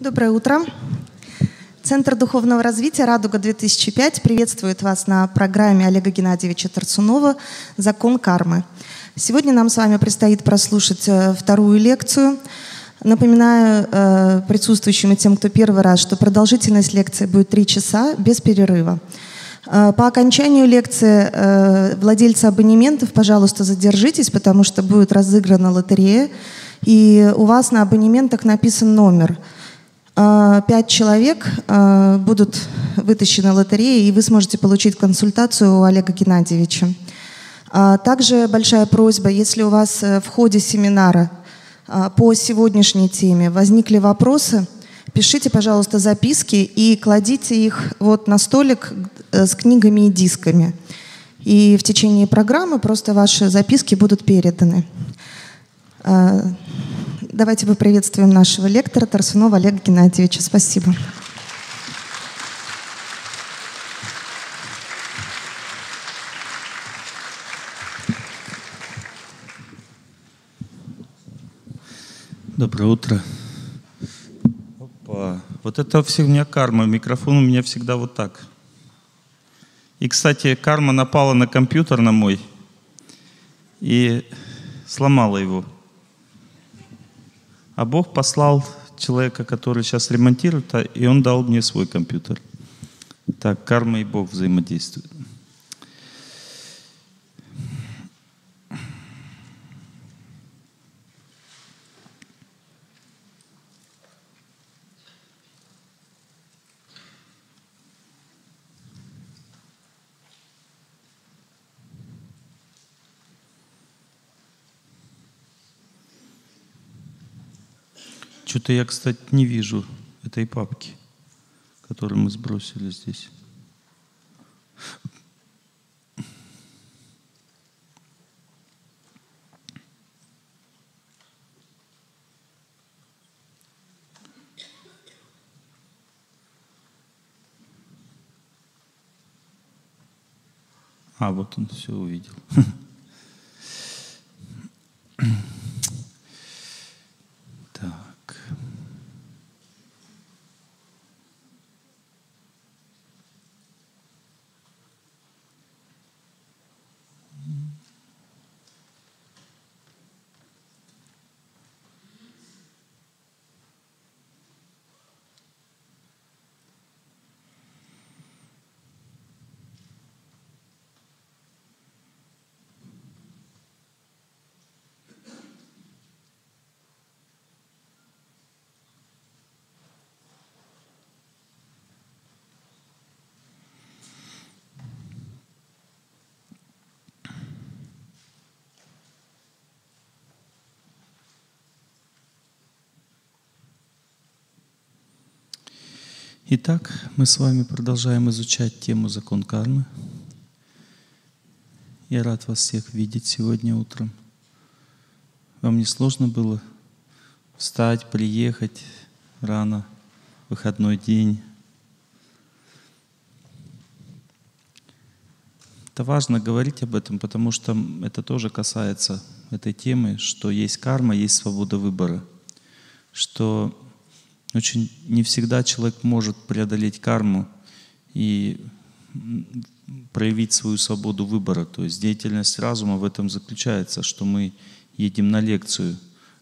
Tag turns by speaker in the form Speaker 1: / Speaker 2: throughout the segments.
Speaker 1: Доброе утро. Центр духовного развития «Радуга-2005» приветствует вас на программе Олега Геннадьевича Тарцунова «Закон кармы». Сегодня нам с вами предстоит прослушать э, вторую лекцию. Напоминаю э, присутствующим и тем, кто первый раз, что продолжительность лекции будет три часа без перерыва. Э, по окончанию лекции э, владельцы абонементов, пожалуйста, задержитесь, потому что будет разыграна лотерея, и у вас на абонементах написан номер – пять человек а, будут вытащены лотереи, и вы сможете получить консультацию у Олега Геннадьевича. А, также большая просьба, если у вас э, в ходе семинара по сегодняшней теме возникли вопросы, пишите, пожалуйста, записки и кладите их вот на столик э, с книгами и дисками. И в течение программы просто ваши записки будут переданы. Давайте поприветствуем нашего лектора Тарсунова Олега Геннадьевича. Спасибо.
Speaker 2: Доброе утро. Опа. Вот это все у меня карма. Микрофон у меня всегда вот так. И, кстати, карма напала на компьютер на мой и сломала его. А Бог послал человека, который сейчас ремонтирует, а, и он дал мне свой компьютер. Так, карма и Бог взаимодействуют. Что-то я, кстати, не вижу этой папки, которую мы сбросили здесь. А, вот он все увидел. Итак, мы с вами продолжаем изучать тему закон кармы. Я рад вас всех видеть сегодня утром. Вам не сложно было встать, приехать рано, выходной день? Это важно говорить об этом, потому что это тоже касается этой темы, что есть карма, есть свобода выбора. Что очень не всегда человек может преодолеть карму и проявить свою свободу выбора. То есть деятельность разума в этом заключается, что мы едем на лекцию,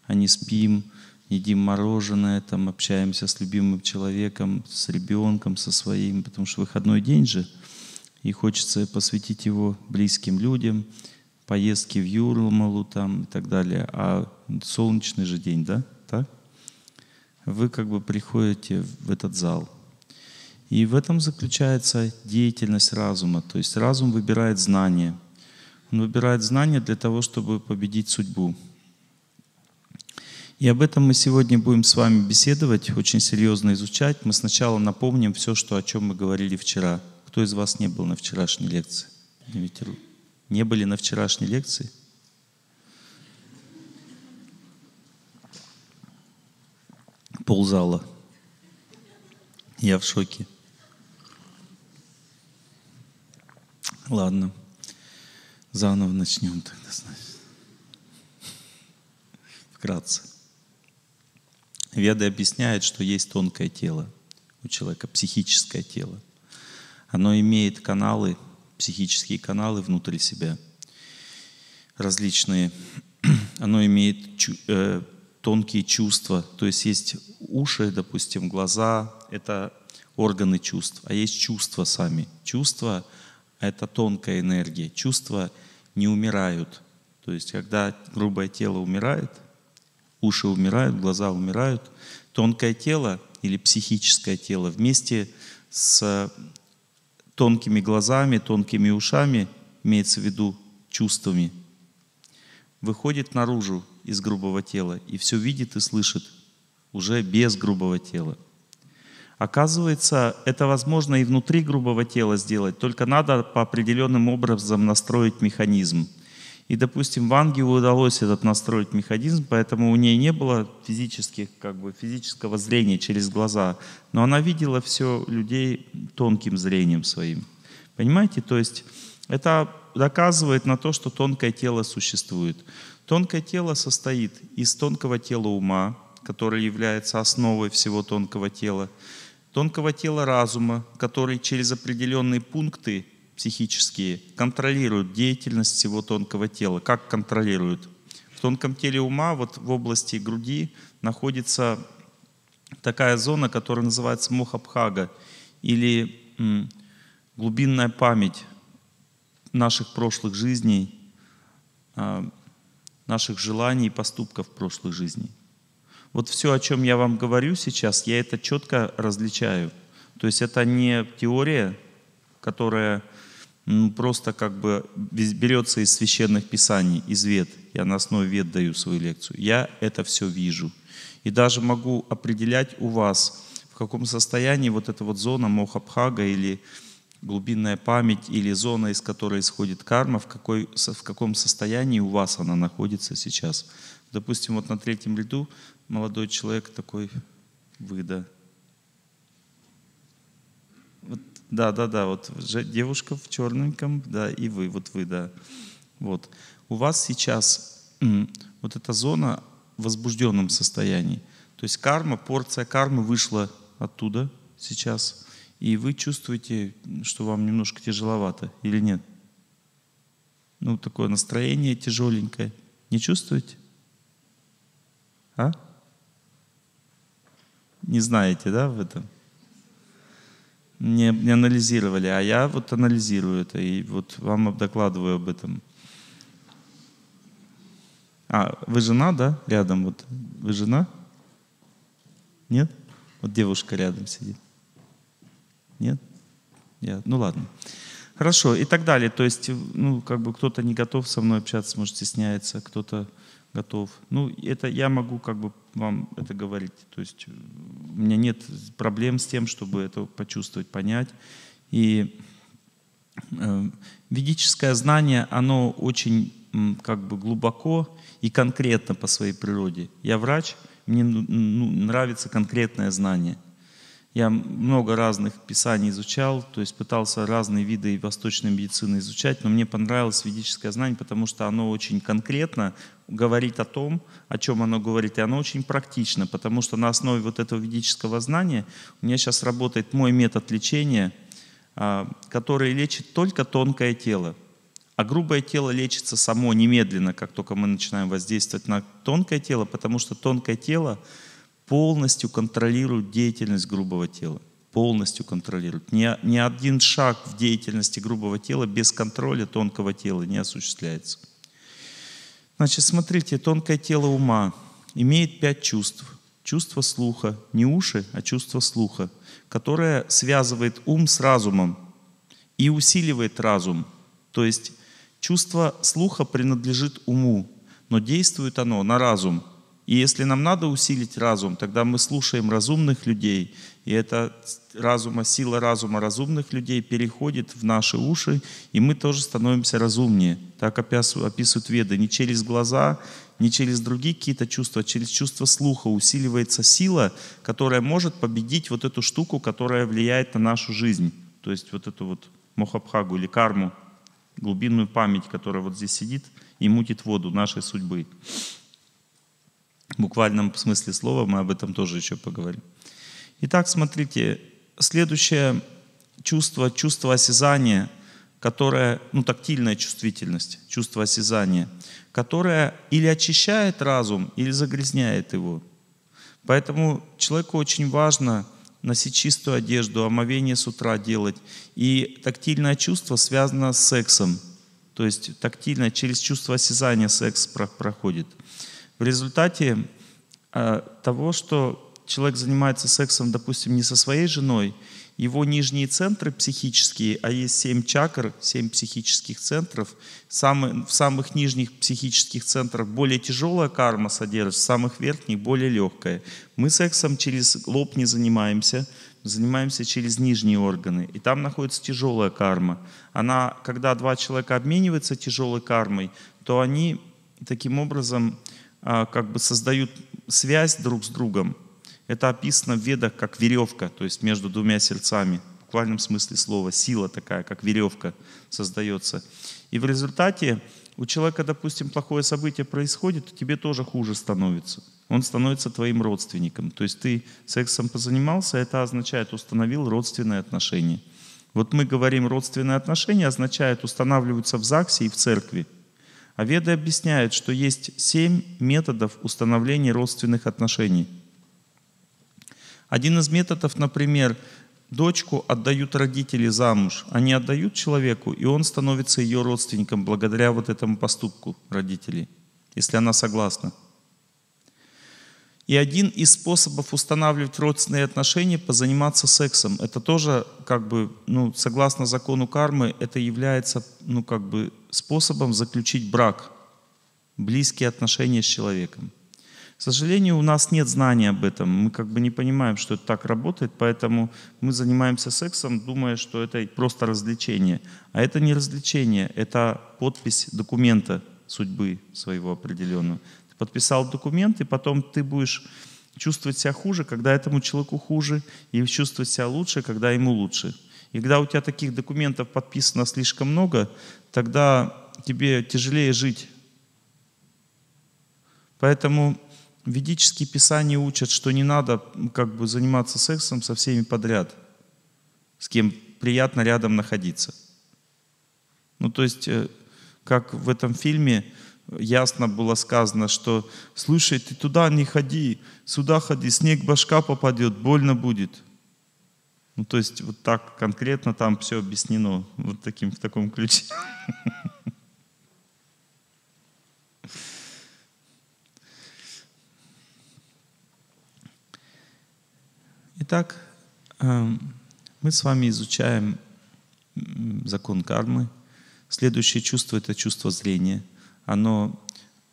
Speaker 2: а не спим, едим мороженое, там, общаемся с любимым человеком, с ребенком, со своим, потому что выходной день же, и хочется посвятить его близким людям, поездки в Юрмалу там и так далее. А солнечный же день, да? Так? Вы как бы приходите в этот зал. И в этом заключается деятельность разума. То есть разум выбирает знания. Он выбирает знания для того, чтобы победить судьбу. И об этом мы сегодня будем с вами беседовать, очень серьезно изучать. Мы сначала напомним все, что, о чем мы говорили вчера. Кто из вас не был на вчерашней лекции? Не были на вчерашней лекции? Ползала. Я в шоке. Ладно, заново начнем тогда, значит. Вкратце. Веды объясняют, что есть тонкое тело у человека, психическое тело. Оно имеет каналы, психические каналы внутри себя, различные. Оно имеет э, тонкие чувства, то есть есть уши, допустим, глаза, это органы чувств, а есть чувства сами. Чувства — это тонкая энергия. Чувства не умирают. То есть когда грубое тело умирает, уши умирают, глаза умирают, тонкое тело или психическое тело вместе с тонкими глазами, тонкими ушами, имеется в виду чувствами, выходит наружу из грубого тела и все видит и слышит уже без грубого тела. Оказывается, это возможно и внутри грубого тела сделать, только надо по определенным образом настроить механизм. И, допустим, Ванге удалось этот настроить механизм, поэтому у нее не было физических, как бы, физического зрения через глаза, но она видела все людей тонким зрением своим. Понимаете? То есть это доказывает на то, что тонкое тело существует. Тонкое тело состоит из тонкого тела ума, который является основой всего тонкого тела, тонкого тела разума, который через определенные пункты психические контролирует деятельность всего тонкого тела. Как контролируют? В тонком теле ума, вот в области груди, находится такая зона, которая называется мохабхага, или глубинная память наших прошлых жизней, а, наших желаний и поступков прошлых жизней. Вот все, о чем я вам говорю сейчас, я это четко различаю. То есть это не теория, которая просто как бы берется из священных писаний, из вет. Я на основе вет даю свою лекцию. Я это все вижу. И даже могу определять у вас, в каком состоянии вот эта вот зона Мохабхага или глубинная память или зона, из которой исходит карма, в, какой, в каком состоянии у вас она находится сейчас. Допустим, вот на третьем ряду молодой человек такой, вы, да. Вот, да, да, да, вот девушка в черненьком, да, и вы, вот вы, да. Вот. У вас сейчас вот эта зона в возбужденном состоянии. То есть карма, порция кармы вышла оттуда сейчас, и вы чувствуете, что вам немножко тяжеловато или нет? Ну, такое настроение тяжеленькое. Не чувствуете? А? Не знаете, да, в этом? Не, не анализировали, а я вот анализирую это и вот вам докладываю об этом. А, вы жена, да, рядом вот? Вы жена? Нет? Вот девушка рядом сидит. Нет? Нет? Ну ладно. Хорошо, и так далее. То есть, ну, как бы кто-то не готов со мной общаться, может, стесняется, кто-то готов. Ну, это я могу как бы вам это говорить. То есть у меня нет проблем с тем, чтобы это почувствовать, понять. И э, ведическое знание, оно очень как бы глубоко и конкретно по своей природе. Я врач, мне ну, ну нравится конкретное знание – я много разных писаний изучал, то есть пытался разные виды восточной медицины изучать, но мне понравилось ведическое знание, потому что оно очень конкретно говорит о том, о чем оно говорит, и оно очень практично, потому что на основе вот этого ведического знания у меня сейчас работает мой метод лечения, а, который лечит только тонкое тело. А грубое тело лечится само немедленно, как только мы начинаем воздействовать на тонкое тело, потому что тонкое тело полностью контролируют деятельность грубого тела. Полностью контролируют. Ни, ни один шаг в деятельности грубого тела без контроля тонкого тела не осуществляется. Значит, смотрите, тонкое тело ума имеет пять чувств. Чувство слуха, не уши, а чувство слуха, которое связывает ум с разумом и усиливает разум. То есть чувство слуха принадлежит уму, но действует оно на разум – и если нам надо усилить разум, тогда мы слушаем разумных людей, и эта разума, сила разума разумных людей переходит в наши уши, и мы тоже становимся разумнее. Так описывают веды. Не через глаза, не через другие какие-то чувства, а через чувство слуха усиливается сила, которая может победить вот эту штуку, которая влияет на нашу жизнь. То есть вот эту вот мохабхагу или карму, глубинную память, которая вот здесь сидит и мутит воду нашей судьбы. Буквальном смысле слова мы об этом тоже еще поговорим. Итак, смотрите, следующее чувство, чувство осязания, которое, ну, тактильная чувствительность, чувство осязания, которое или очищает разум, или загрязняет его. Поэтому человеку очень важно носить чистую одежду, омовение с утра делать. И тактильное чувство связано с сексом. То есть тактильное, через чувство осязания секс проходит. В результате э, того, что человек занимается сексом, допустим, не со своей женой, его нижние центры психические, а есть семь чакр, семь психических центров, самые, в самых нижних психических центрах более тяжелая карма содержится, в самых верхних более легкая. Мы сексом через лоб не занимаемся, занимаемся через нижние органы. И там находится тяжелая карма. Она, когда два человека обмениваются тяжелой кармой, то они таким образом как бы создают связь друг с другом. Это описано в ведах как веревка, то есть между двумя сердцами. В буквальном смысле слова. Сила такая, как веревка создается. И в результате у человека, допустим, плохое событие происходит, тебе тоже хуже становится. Он становится твоим родственником. То есть ты сексом позанимался, это означает установил родственные отношения. Вот мы говорим, родственные отношения означает устанавливаются в ЗАГСе и в церкви. А Веды объясняют, что есть семь методов установления родственных отношений – один из методов, например, дочку отдают родители замуж. Они отдают человеку, и он становится ее родственником благодаря вот этому поступку родителей, если она согласна. И один из способов устанавливать родственные отношения – позаниматься сексом. Это тоже, как бы, ну, согласно закону кармы, это является ну, как бы, способом заключить брак, близкие отношения с человеком. К сожалению, у нас нет знания об этом. Мы как бы не понимаем, что это так работает, поэтому мы занимаемся сексом, думая, что это просто развлечение. А это не развлечение, это подпись документа судьбы своего определенного. Подписал документ, и потом ты будешь чувствовать себя хуже, когда этому человеку хуже, и чувствовать себя лучше, когда ему лучше. И когда у тебя таких документов подписано слишком много, тогда тебе тяжелее жить. Поэтому ведические писания учат, что не надо как бы заниматься сексом со всеми подряд, с кем приятно рядом находиться. Ну, то есть, э, как в этом фильме ясно было сказано, что «Слушай, ты туда не ходи, сюда ходи, снег башка попадет, больно будет». Ну, то есть, вот так конкретно там все объяснено, вот таким, в таком ключе. Итак, эм, мы с вами изучаем закон кармы. Следующее чувство – это чувство зрения. Оно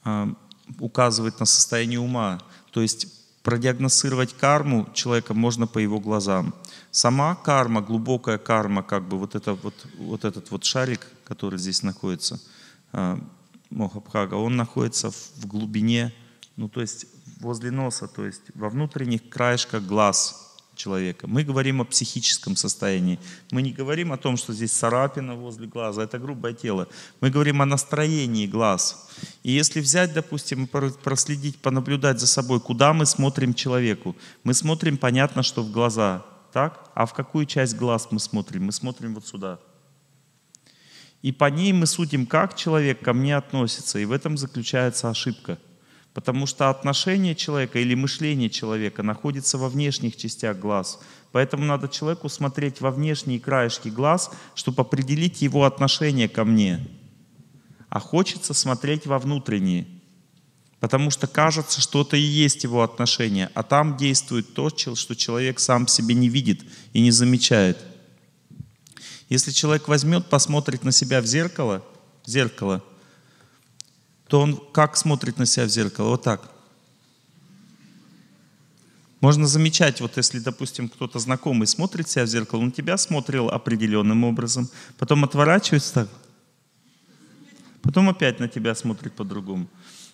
Speaker 2: эм, указывает на состояние ума. То есть продиагностировать карму человека можно по его глазам. Сама карма, глубокая карма, как бы вот, это вот, вот этот вот шарик, который здесь находится, э, Мохабхага, он находится в глубине, ну то есть возле носа, то есть во внутренних краешках глаз – человека. Мы говорим о психическом состоянии. Мы не говорим о том, что здесь царапина возле глаза, это грубое тело. Мы говорим о настроении глаз. И если взять, допустим, проследить, понаблюдать за собой, куда мы смотрим человеку, мы смотрим, понятно, что в глаза, так? А в какую часть глаз мы смотрим? Мы смотрим вот сюда. И по ней мы судим, как человек ко мне относится. И в этом заключается ошибка. Потому что отношение человека или мышление человека находится во внешних частях глаз. Поэтому надо человеку смотреть во внешние краешки глаз, чтобы определить его отношение ко мне. А хочется смотреть во внутренние. Потому что кажется, что это и есть его отношение. А там действует то, что человек сам себе не видит и не замечает. Если человек возьмет, посмотрит на себя в зеркало, в зеркало – то он как смотрит на себя в зеркало? Вот так. Можно замечать, вот если, допустим, кто-то знакомый смотрит себя в зеркало, он тебя смотрел определенным образом, потом отворачивается так, потом опять на тебя смотрит по-другому.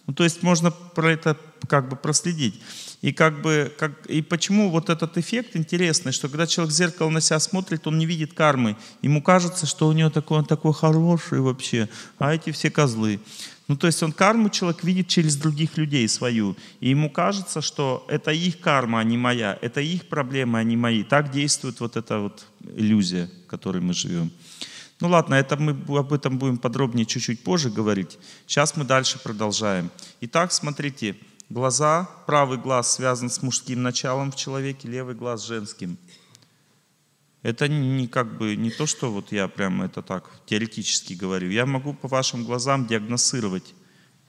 Speaker 2: Ну, то есть можно про это как бы проследить. И, как бы, как, и почему вот этот эффект интересный, что когда человек в зеркало на себя смотрит, он не видит кармы. Ему кажется, что у него такой, он такой хороший вообще, а эти все козлы. Ну, то есть он карму человек видит через других людей свою. И ему кажется, что это их карма, а не моя. Это их проблемы, а не мои. Так действует вот эта вот иллюзия, в которой мы живем. Ну ладно, это мы об этом будем подробнее чуть-чуть позже говорить. Сейчас мы дальше продолжаем. Итак, смотрите, глаза, правый глаз связан с мужским началом в человеке, левый глаз с женским. Это не как бы не то, что вот я прямо это так теоретически говорю. Я могу по вашим глазам диагностировать,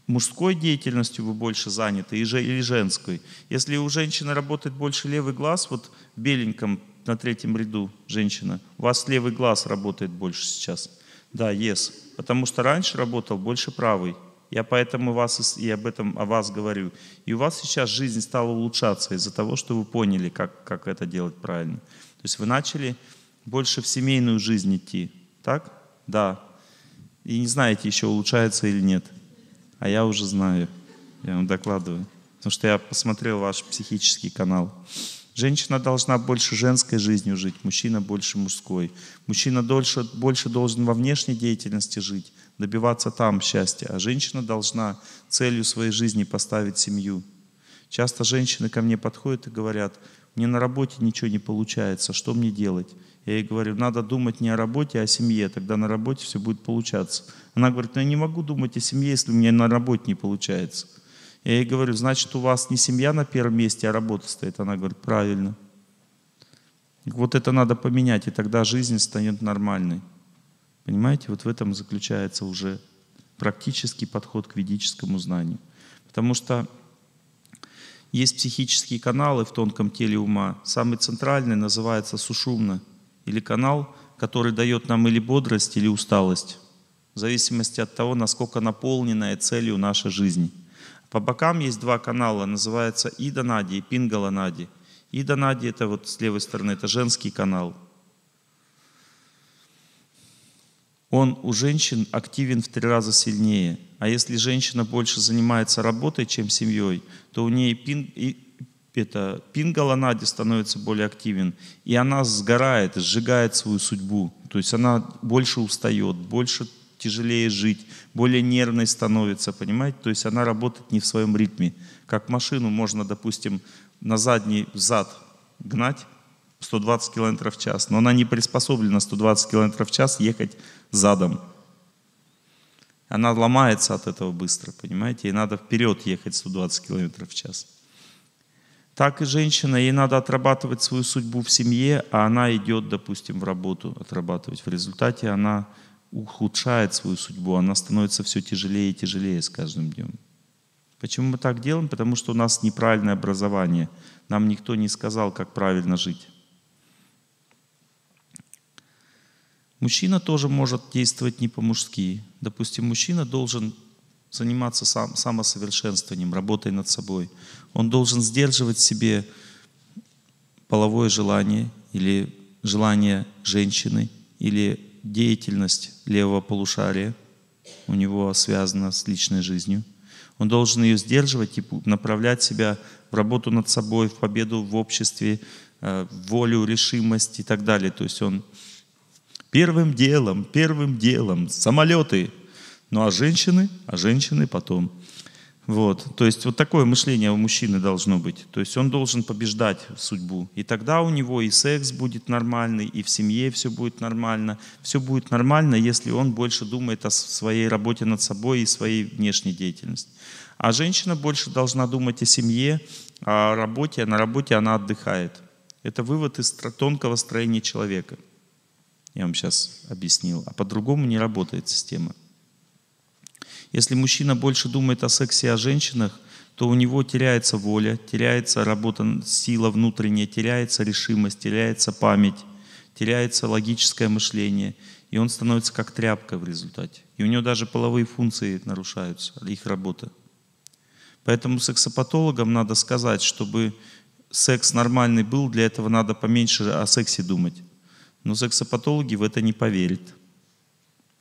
Speaker 2: мужской деятельностью вы больше заняты или женской. Если у женщины работает больше левый глаз, вот в беленьком на третьем ряду женщина, у вас левый глаз работает больше сейчас. Да, yes. Потому что раньше работал больше правый. Я поэтому вас и об этом о вас говорю. И у вас сейчас жизнь стала улучшаться из-за того, что вы поняли, как, как это делать правильно. То есть вы начали больше в семейную жизнь идти. Так? Да. И не знаете, еще улучшается или нет. А я уже знаю. Я вам докладываю. Потому что я посмотрел ваш психический канал. Женщина должна больше женской жизнью жить, мужчина больше мужской. Мужчина дольше, больше должен во внешней деятельности жить, добиваться там счастья, а женщина должна целью своей жизни поставить семью. Часто женщины ко мне подходят и говорят, мне на работе ничего не получается, что мне делать? Я ей говорю, надо думать не о работе, а о семье, тогда на работе все будет получаться. Она говорит, ну я не могу думать о семье, если у меня на работе не получается. Я ей говорю, значит, у вас не семья на первом месте, а работа стоит. Она говорит, правильно. Вот это надо поменять, и тогда жизнь станет нормальной. Понимаете, вот в этом заключается уже практический подход к ведическому знанию. Потому что есть психические каналы в тонком теле ума. Самый центральный называется сушумна, или канал, который дает нам или бодрость, или усталость, в зависимости от того, насколько наполненная целью наша жизнь. По бокам есть два канала, называется Ида Нади и Пингала Нади. Ида Нади это вот с левой стороны, это женский канал. Он у женщин активен в три раза сильнее. А если женщина больше занимается работой, чем семьей, то у нее пин, и, это, пингала Нади становится более активен. И она сгорает, сжигает свою судьбу. То есть она больше устает, больше тяжелее жить, более нервной становится, понимаете? То есть она работает не в своем ритме. Как машину можно, допустим, на задний зад гнать 120 км в час, но она не приспособлена 120 км в час ехать задом. Она ломается от этого быстро, понимаете? Ей надо вперед ехать 120 км в час. Так и женщина, ей надо отрабатывать свою судьбу в семье, а она идет, допустим, в работу отрабатывать. В результате она ухудшает свою судьбу, она становится все тяжелее и тяжелее с каждым днем. Почему мы так делаем? Потому что у нас неправильное образование. Нам никто не сказал, как правильно жить. Мужчина тоже может действовать не по-мужски. Допустим, мужчина должен заниматься сам, самосовершенствованием, работой над собой. Он должен сдерживать себе половое желание или желание женщины, или деятельность левого полушария у него связана с личной жизнью. Он должен ее сдерживать и направлять себя в работу над собой, в победу в обществе, э, в волю, решимость и так далее. То есть он первым делом, первым делом самолеты. Ну а женщины, а женщины потом – вот. То есть вот такое мышление у мужчины должно быть. То есть он должен побеждать судьбу. И тогда у него и секс будет нормальный, и в семье все будет нормально. Все будет нормально, если он больше думает о своей работе над собой и своей внешней деятельности. А женщина больше должна думать о семье, о работе, а на работе она отдыхает. Это вывод из тонкого строения человека. Я вам сейчас объяснил. А по-другому не работает система. Если мужчина больше думает о сексе и о женщинах, то у него теряется воля, теряется работа, сила внутренняя, теряется решимость, теряется память, теряется логическое мышление, и он становится как тряпка в результате. И у него даже половые функции нарушаются, их работа. Поэтому сексопатологам надо сказать, чтобы секс нормальный был, для этого надо поменьше о сексе думать. Но сексопатологи в это не поверят.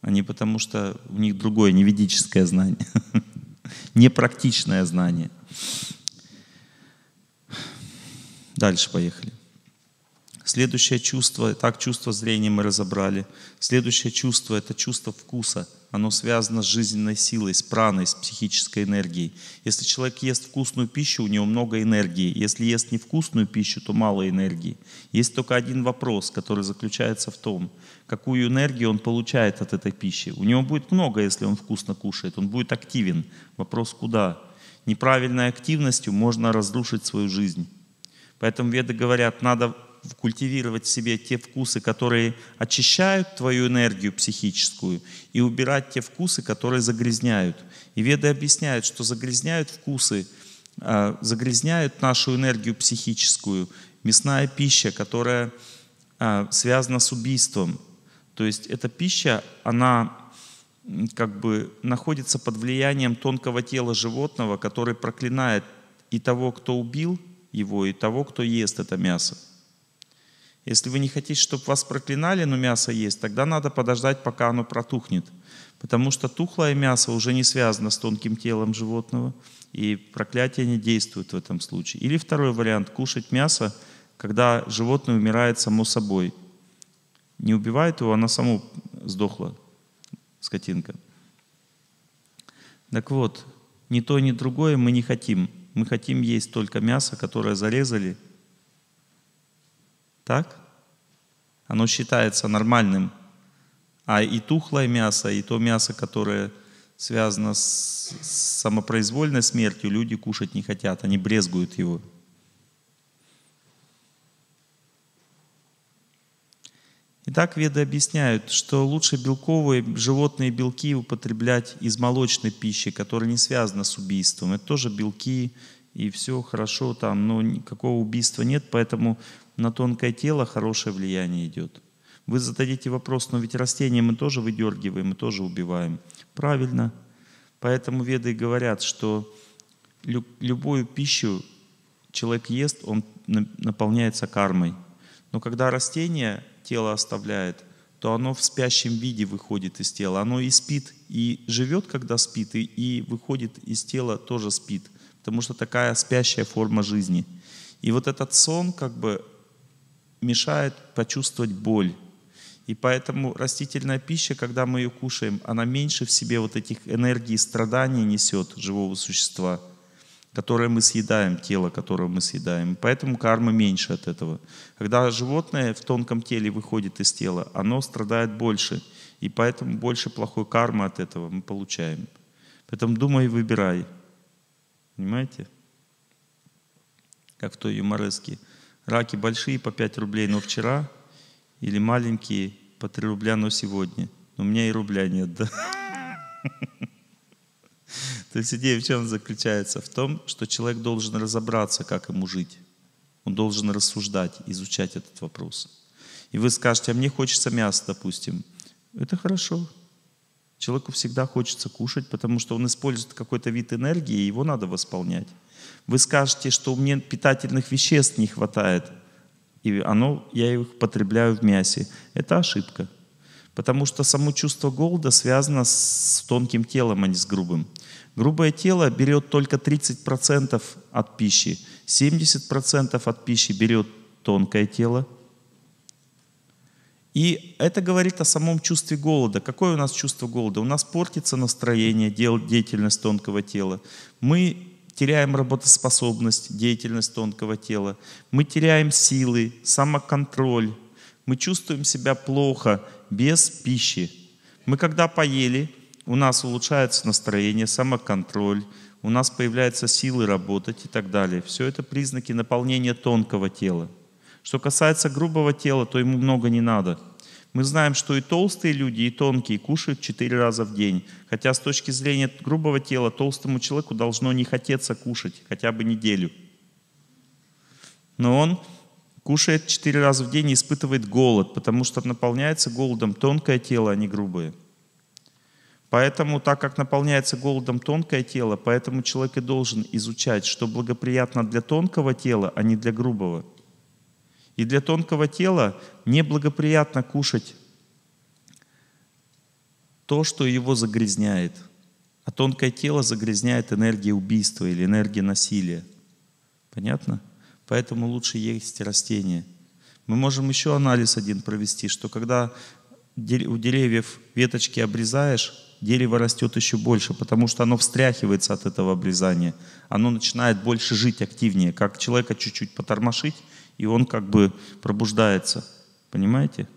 Speaker 2: Они потому что у них другое, не ведическое знание, непрактичное знание. Дальше поехали. Следующее чувство, так чувство зрения мы разобрали. Следующее чувство – это чувство вкуса. Оно связано с жизненной силой, с праной, с психической энергией. Если человек ест вкусную пищу, у него много энергии. Если ест невкусную пищу, то мало энергии. Есть только один вопрос, который заключается в том, какую энергию он получает от этой пищи. У него будет много, если он вкусно кушает, он будет активен. Вопрос куда? Неправильной активностью можно разрушить свою жизнь. Поэтому веды говорят, надо культивировать в себе те вкусы, которые очищают твою энергию психическую, и убирать те вкусы, которые загрязняют. И веды объясняют, что загрязняют вкусы, а, загрязняют нашу энергию психическую, мясная пища, которая а, связана с убийством. То есть эта пища, она как бы находится под влиянием тонкого тела животного, который проклинает и того, кто убил его, и того, кто ест это мясо. Если вы не хотите, чтобы вас проклинали, но мясо есть, тогда надо подождать, пока оно протухнет. Потому что тухлое мясо уже не связано с тонким телом животного, и проклятие не действует в этом случае. Или второй вариант – кушать мясо, когда животное умирает само собой. Не убивает его, она само сдохла, скотинка. Так вот, ни то, ни другое мы не хотим. Мы хотим есть только мясо, которое зарезали – так? Оно считается нормальным. А и тухлое мясо, и то мясо, которое связано с самопроизвольной смертью, люди кушать не хотят, они брезгуют его. Итак, веды объясняют, что лучше белковые животные белки употреблять из молочной пищи, которая не связана с убийством. Это тоже белки, и все хорошо там, но никакого убийства нет, поэтому на тонкое тело хорошее влияние идет. Вы зададите вопрос, но ведь растения мы тоже выдергиваем, мы тоже убиваем. Правильно. Поэтому веды говорят, что любую пищу человек ест, он наполняется кармой. Но когда растение тело оставляет, то оно в спящем виде выходит из тела. Оно и спит, и живет, когда спит, и, и выходит из тела тоже спит. Потому что такая спящая форма жизни. И вот этот сон, как бы, мешает почувствовать боль. И поэтому растительная пища, когда мы ее кушаем, она меньше в себе вот этих энергий страданий несет живого существа, которое мы съедаем, тело, которое мы съедаем. Поэтому карма меньше от этого. Когда животное в тонком теле выходит из тела, оно страдает больше. И поэтому больше плохой кармы от этого мы получаем. Поэтому думай и выбирай. Понимаете? Как в той юмореске – Раки большие по 5 рублей, но вчера, или маленькие по 3 рубля, но сегодня. Но у меня и рубля нет, да? То есть идея в чем заключается? В том, что человек должен разобраться, как ему жить. Он должен рассуждать, изучать этот вопрос. И вы скажете, а мне хочется мяса, допустим. Это хорошо. Человеку всегда хочется кушать, потому что он использует какой-то вид энергии, и его надо восполнять. Вы скажете, что мне питательных веществ не хватает, и оно, я их потребляю в мясе. Это ошибка. Потому что само чувство голода связано с тонким телом, а не с грубым. Грубое тело берет только 30% от пищи, 70% от пищи берет тонкое тело. И это говорит о самом чувстве голода. Какое у нас чувство голода? У нас портится настроение, деятельность тонкого тела. Мы теряем работоспособность, деятельность тонкого тела, мы теряем силы, самоконтроль, мы чувствуем себя плохо без пищи. Мы когда поели, у нас улучшается настроение, самоконтроль, у нас появляются силы работать и так далее. Все это признаки наполнения тонкого тела. Что касается грубого тела, то ему много не надо – мы знаем, что и толстые люди, и тонкие кушают четыре раза в день. Хотя с точки зрения грубого тела толстому человеку должно не хотеться кушать хотя бы неделю. Но он кушает четыре раза в день и испытывает голод, потому что наполняется голодом тонкое тело, а не грубое. Поэтому, так как наполняется голодом тонкое тело, поэтому человек и должен изучать, что благоприятно для тонкого тела, а не для грубого. И для тонкого тела неблагоприятно кушать то, что его загрязняет. А тонкое тело загрязняет энергия убийства или энергия насилия. Понятно? Поэтому лучше есть растения. Мы можем еще анализ один провести, что когда у деревьев веточки обрезаешь, дерево растет еще больше, потому что оно встряхивается от этого обрезания. Оно начинает больше жить активнее, как человека чуть-чуть потормошить, и он как бы пробуждается. Понимаете?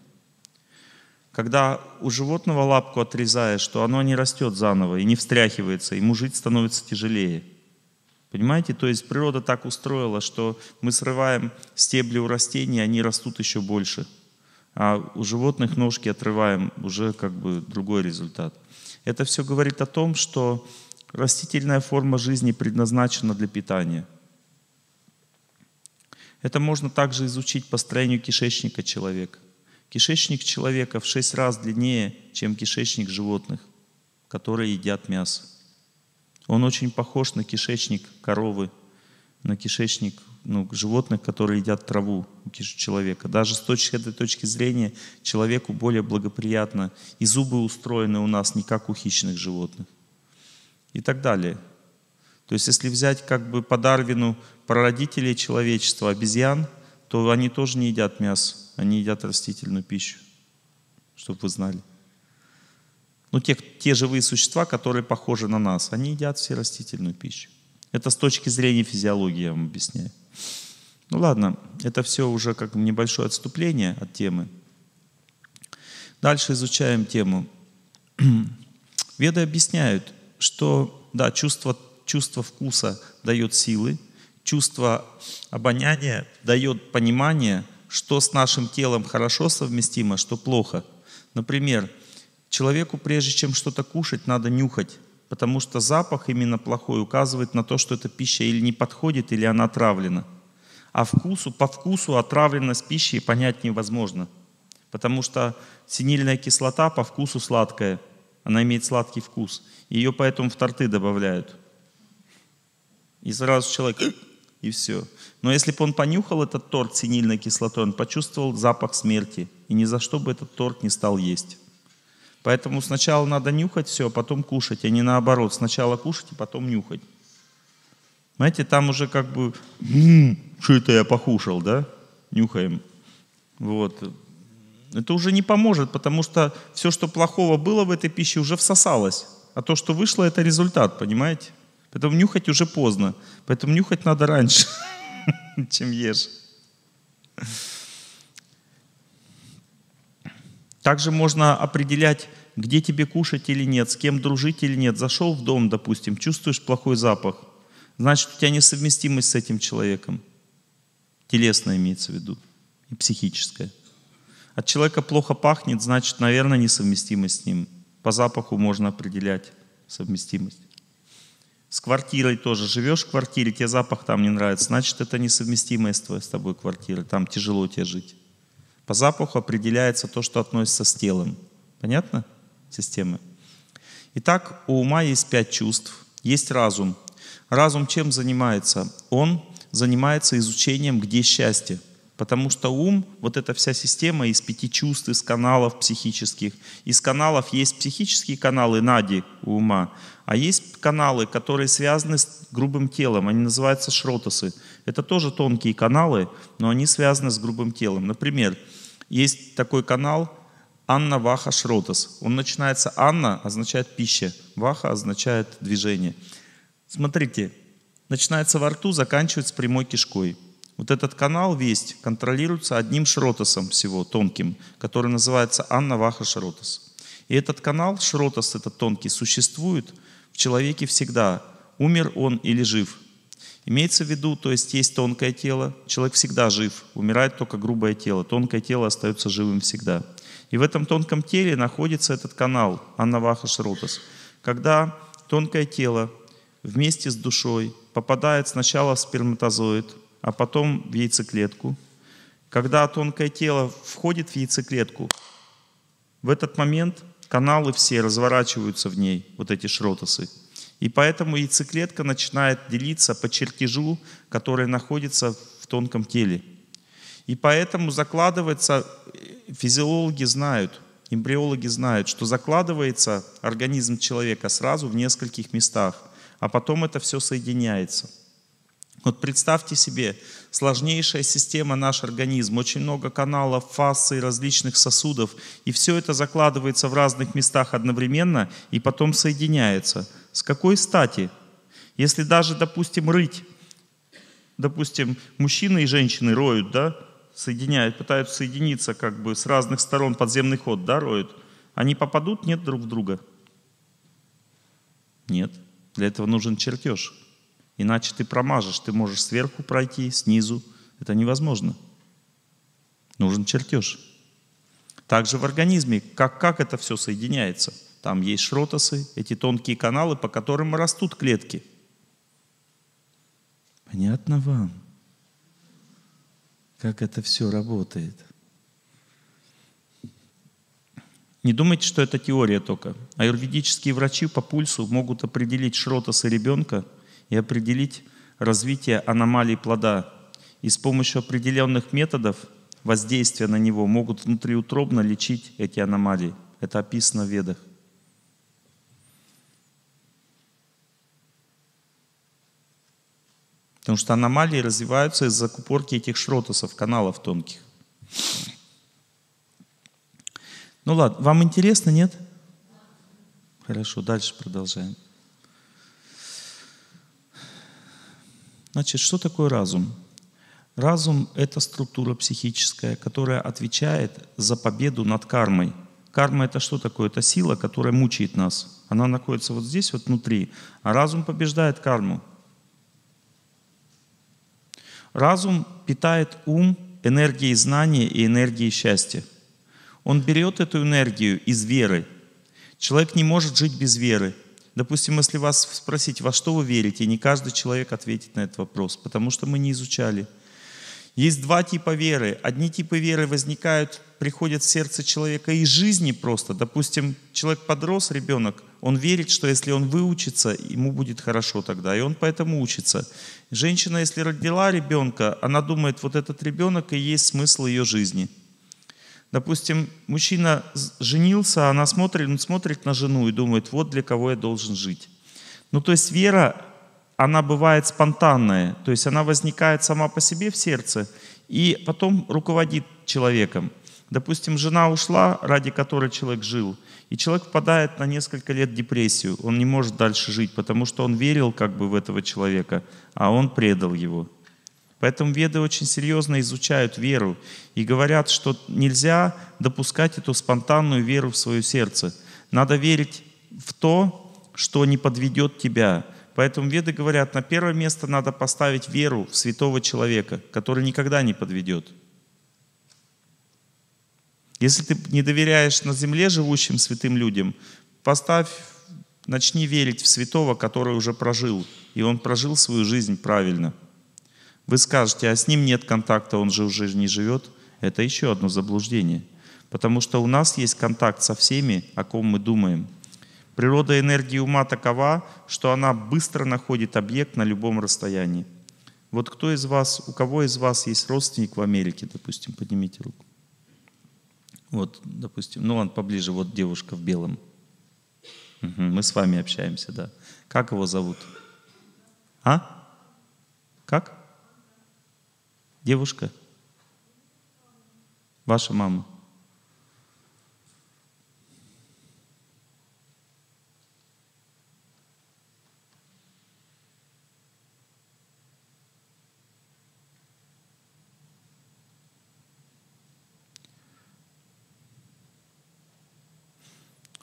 Speaker 2: Когда у животного лапку отрезаешь, то оно не растет заново и не встряхивается, ему жить становится тяжелее. Понимаете? То есть природа так устроила, что мы срываем стебли у растений, они растут еще больше. А у животных ножки отрываем, уже как бы другой результат. Это все говорит о том, что растительная форма жизни предназначена для питания. Это можно также изучить по строению кишечника человека. Кишечник человека в шесть раз длиннее, чем кишечник животных, которые едят мясо. Он очень похож на кишечник коровы, на кишечник ну, животных, которые едят траву у человека. Даже с точки, этой точки зрения человеку более благоприятно. И зубы устроены у нас не как у хищных животных. И так далее. То есть если взять как бы по Дарвину прародителей человечества, обезьян, то они тоже не едят мясо, они едят растительную пищу, чтобы вы знали. Ну, те, те живые существа, которые похожи на нас, они едят все растительную пищу. Это с точки зрения физиологии я вам объясняю. Ну ладно, это все уже как небольшое отступление от темы. Дальше изучаем тему. Веды объясняют, что да, чувство, чувство вкуса дает силы, чувство обоняния дает понимание, что с нашим телом хорошо совместимо, что плохо. Например, человеку, прежде чем что-то кушать, надо нюхать, потому что запах именно плохой указывает на то, что эта пища или не подходит, или она отравлена. А вкусу, по вкусу отравленность пищи понять невозможно, потому что синильная кислота по вкусу сладкая, она имеет сладкий вкус, ее поэтому в торты добавляют. И сразу человек и все. Но если бы он понюхал этот торт синильной кислотой, он почувствовал запах смерти, и ни за что бы этот торт не стал есть. Поэтому сначала надо нюхать все, а потом кушать, а не наоборот. Сначала кушать, и потом нюхать. Знаете, там уже как бы, что это я покушал, да? Нюхаем. Вот. Это уже не поможет, потому что все, что плохого было в этой пище, уже всосалось. А то, что вышло, это результат, понимаете? Поэтому нюхать уже поздно. Поэтому нюхать надо раньше, чем ешь. Также можно определять, где тебе кушать или нет, с кем дружить или нет. Зашел в дом, допустим, чувствуешь плохой запах. Значит, у тебя несовместимость с этим человеком. Телесная имеется в виду и психическая. От человека плохо пахнет, значит, наверное, несовместимость с ним. По запаху можно определять совместимость. С квартирой тоже. Живешь в квартире, тебе запах там не нравится, значит, это несовместимая с тобой квартира. Там тяжело тебе жить. По запаху определяется то, что относится с телом. Понятно? Системы. Итак, у ума есть пять чувств. Есть разум. Разум чем занимается? Он занимается изучением, где счастье. Потому что ум, вот эта вся система из пяти чувств, из каналов психических. Из каналов есть психические каналы нади у ума, а есть каналы, которые связаны с грубым телом. Они называются шротасы. Это тоже тонкие каналы, но они связаны с грубым телом. Например, есть такой канал Анна Ваха Шротас. Он начинается Анна означает пища, Ваха означает движение. Смотрите, начинается во рту, заканчивается прямой кишкой. Вот этот канал весь контролируется одним шротасом всего, тонким, который называется Анна Ваха Шротас. И этот канал, шротас этот тонкий, существует в человеке всегда, умер он или жив. Имеется в виду, то есть есть тонкое тело, человек всегда жив, умирает только грубое тело, тонкое тело остается живым всегда. И в этом тонком теле находится этот канал Аннаваха Шрутас. Когда тонкое тело вместе с душой попадает сначала в сперматозоид, а потом в яйцеклетку, когда тонкое тело входит в яйцеклетку, в этот момент каналы все разворачиваются в ней, вот эти шротасы, и поэтому яйцеклетка начинает делиться по чертежу, который находится в тонком теле. И поэтому закладывается, физиологи знают, эмбриологи знают, что закладывается организм человека сразу в нескольких местах, а потом это все соединяется. Вот представьте себе, сложнейшая система наш организм, очень много каналов, фасций, различных сосудов, и все это закладывается в разных местах одновременно и потом соединяется. С какой стати? Если даже, допустим, рыть, допустим, мужчины и женщины роют, да, соединяют, пытаются соединиться как бы с разных сторон подземный ход, да, роют, они попадут, нет, друг в друга? Нет. Для этого нужен чертеж. Иначе ты промажешь, ты можешь сверху пройти, снизу. Это невозможно. Нужен чертеж. Также в организме, как, как это все соединяется. Там есть шротосы, эти тонкие каналы, по которым растут клетки. Понятно вам, как это все работает? Не думайте, что это теория только. Аюрведические врачи по пульсу могут определить шротосы ребенка и определить развитие аномалий плода. И с помощью определенных методов воздействия на него могут внутриутробно лечить эти аномалии. Это описано в ведах. Потому что аномалии развиваются из-за купорки этих шротосов, каналов тонких. Ну ладно, вам интересно, нет? Хорошо, дальше продолжаем. Значит, что такое разум? Разум — это структура психическая, которая отвечает за победу над кармой. Карма — это что такое? Это сила, которая мучает нас. Она находится вот здесь, вот внутри. А разум побеждает карму. Разум питает ум энергией знания и энергией счастья. Он берет эту энергию из веры. Человек не может жить без веры. Допустим, если вас спросить, во что вы верите, не каждый человек ответит на этот вопрос, потому что мы не изучали. Есть два типа веры. Одни типы веры возникают, приходят в сердце человека из жизни просто. Допустим, человек подрос, ребенок, он верит, что если он выучится, ему будет хорошо тогда, и он поэтому учится. Женщина, если родила ребенка, она думает, вот этот ребенок и есть смысл ее жизни – Допустим, мужчина женился, а она смотрит, он смотрит на жену и думает, вот для кого я должен жить. Ну, то есть вера, она бывает спонтанная, то есть она возникает сама по себе в сердце и потом руководит человеком. Допустим, жена ушла, ради которой человек жил, и человек впадает на несколько лет в депрессию. Он не может дальше жить, потому что он верил как бы в этого человека, а он предал его. Поэтому веды очень серьезно изучают веру и говорят, что нельзя допускать эту спонтанную веру в свое сердце. Надо верить в то, что не подведет тебя. Поэтому веды говорят, на первое место надо поставить веру в святого человека, который никогда не подведет. Если ты не доверяешь на земле живущим святым людям, поставь, начни верить в святого, который уже прожил, и он прожил свою жизнь правильно – вы скажете, а с ним нет контакта, он же уже не живет. Это еще одно заблуждение. Потому что у нас есть контакт со всеми, о ком мы думаем. Природа энергии ума такова, что она быстро находит объект на любом расстоянии. Вот кто из вас, у кого из вас есть родственник в Америке, допустим, поднимите руку. Вот, допустим, ну он поближе, вот девушка в белом. Угу, мы с вами общаемся, да. Как его зовут? А? Как? Девушка? Ваша мама?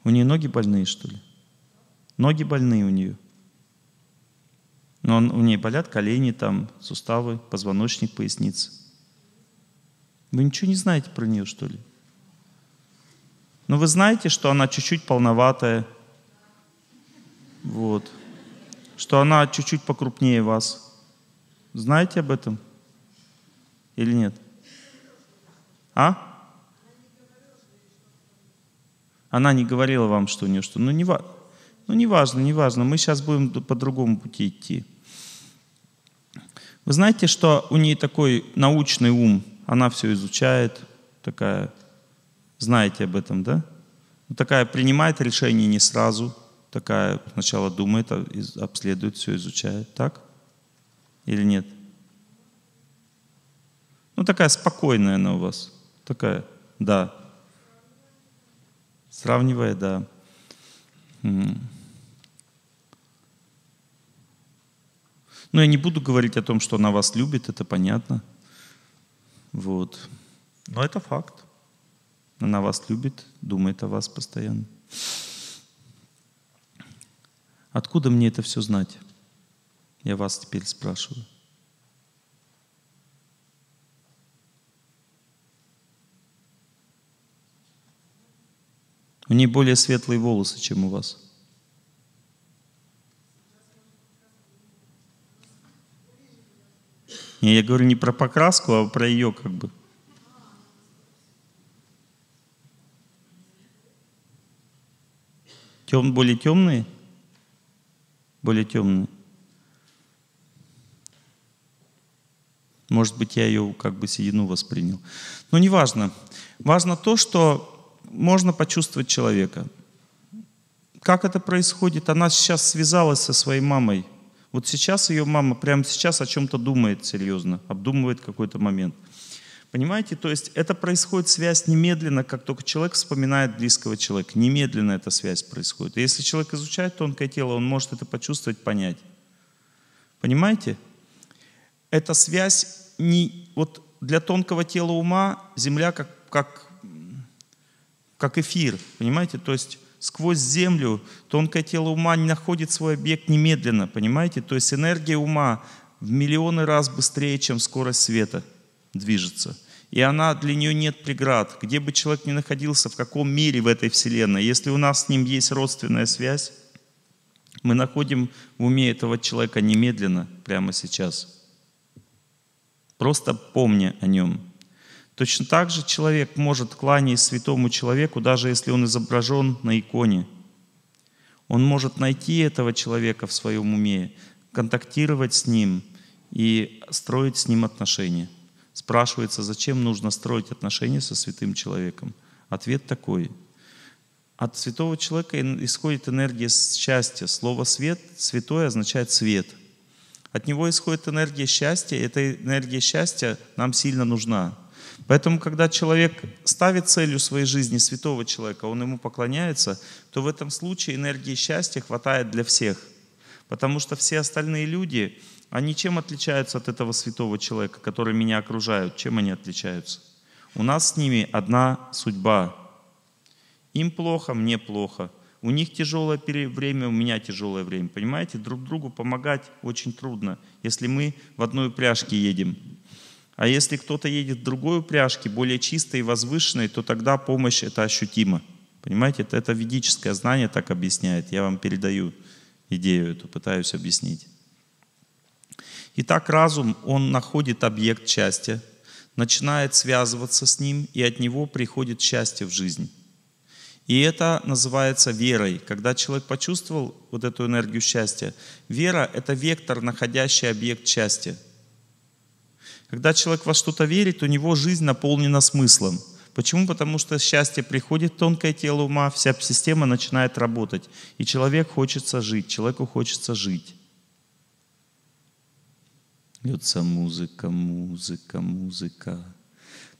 Speaker 2: У нее ноги больные, что ли? Ноги больные у нее. Но он, у нее болят колени, там, суставы, позвоночник, поясница. Вы ничего не знаете про нее, что ли? Но вы знаете, что она чуть-чуть полноватая, вот, что она чуть-чуть покрупнее вас. Знаете об этом? Или нет? А? Она не говорила вам, что у нее что. Ну, не, ну, не важно, не важно. Мы сейчас будем по другому пути идти. Вы знаете, что у нее такой научный ум, она все изучает, такая, знаете об этом, да? Такая принимает решение не сразу, такая сначала думает, а обследует, все изучает, так? Или нет? Ну, такая спокойная она у вас. Такая, да. Сравнивая, да. Ну, я не буду говорить о том, что она вас любит, это понятно. Вот. Но это факт. Она вас любит, думает о вас постоянно. Откуда мне это все знать? Я вас теперь спрашиваю. У нее более светлые волосы, чем у вас. Не, я говорю не про покраску, а про ее как бы. Тем, более темные? Более темные. Может быть, я ее как бы седину воспринял. Но неважно. Важно то, что можно почувствовать человека. Как это происходит? Она сейчас связалась со своей мамой. Вот сейчас ее мама прямо сейчас о чем-то думает серьезно, обдумывает какой-то момент. Понимаете? То есть это происходит связь немедленно, как только человек вспоминает близкого человека. Немедленно эта связь происходит. И если человек изучает тонкое тело, он может это почувствовать, понять. Понимаете? Эта связь не... Вот для тонкого тела ума Земля как, как как эфир, понимаете? То есть сквозь землю тонкое тело ума не находит свой объект немедленно, понимаете? То есть энергия ума в миллионы раз быстрее, чем скорость света движется. И она, для нее нет преград. Где бы человек ни находился, в каком мире в этой вселенной, если у нас с ним есть родственная связь, мы находим в уме этого человека немедленно, прямо сейчас. Просто помня о нем. Точно так же человек может, кланяясь святому человеку, даже если он изображен на иконе, он может найти этого человека в своем уме, контактировать с ним и строить с ним отношения. Спрашивается, зачем нужно строить отношения со святым человеком? Ответ такой. От святого человека исходит энергия счастья. Слово «свет» святой означает «свет». От него исходит энергия счастья, и эта энергия счастья нам сильно нужна. Поэтому, когда человек ставит целью своей жизни святого человека, он ему поклоняется, то в этом случае энергии счастья хватает для всех. Потому что все остальные люди, они чем отличаются от этого святого человека, который меня окружают? Чем они отличаются? У нас с ними одна судьба. Им плохо, мне плохо. У них тяжелое время, у меня тяжелое время. Понимаете, друг другу помогать очень трудно, если мы в одной упряжке едем. А если кто-то едет в другой упряжке, более чистой и возвышенной, то тогда помощь это ощутимо. Понимаете, это, это ведическое знание так объясняет. Я вам передаю идею эту, пытаюсь объяснить. Итак, разум, он находит объект счастья, начинает связываться с ним, и от него приходит счастье в жизнь. И это называется верой. Когда человек почувствовал вот эту энергию счастья, вера — это вектор, находящий объект счастья — когда человек во что-то верит, у него жизнь наполнена смыслом. Почему? Потому что счастье приходит в тонкое тело ума, вся система начинает работать. И человек хочется жить, человеку хочется жить. Льется музыка, музыка, музыка.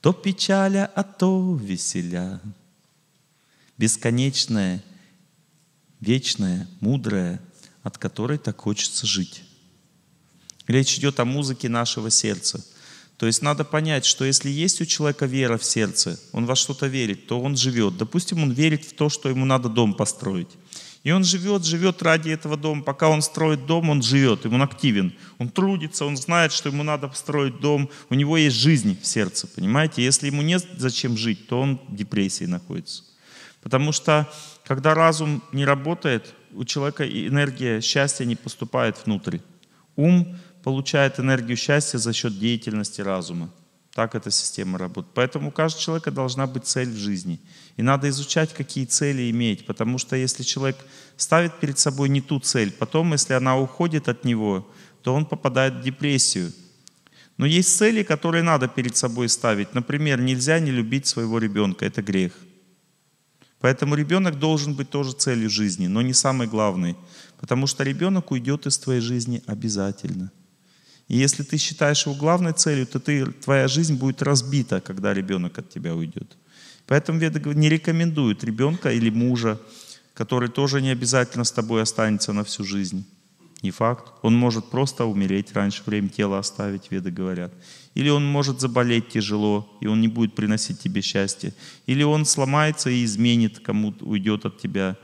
Speaker 2: То печаля, а то веселя. Бесконечная, вечная, мудрая, от которой так хочется жить. Речь идет о музыке нашего сердца. То есть надо понять, что если есть у человека вера в сердце, он во что-то верит, то он живет. Допустим, он верит в то, что ему надо дом построить. И он живет, живет ради этого дома. Пока он строит дом, он живет, он активен. Он трудится, он знает, что ему надо построить дом. У него есть жизнь в сердце, понимаете? Если ему нет зачем жить, то он в депрессии находится. Потому что, когда разум не работает, у человека энергия счастья не поступает внутрь. Ум получает энергию счастья за счет деятельности разума. Так эта система работает. Поэтому у каждого человека должна быть цель в жизни. И надо изучать, какие цели иметь. Потому что если человек ставит перед собой не ту цель, потом, если она уходит от него, то он попадает в депрессию. Но есть цели, которые надо перед собой ставить. Например, нельзя не любить своего ребенка. Это грех. Поэтому ребенок должен быть тоже целью жизни, но не самый главный. Потому что ребенок уйдет из твоей жизни обязательно – И если ты считаешь его главной целью, то ты, твоя жизнь будет разбита, когда ребенок от тебя уйдет. Поэтому Веда не рекомендует ребенка или мужа, который тоже не обязательно с тобой останется на всю жизнь. Не факт. Он может просто умереть раньше времени, тело оставить, веды говорят. Или он может заболеть тяжело, и он не будет приносить тебе счастье. Или он сломается и изменит, кому уйдет от тебя.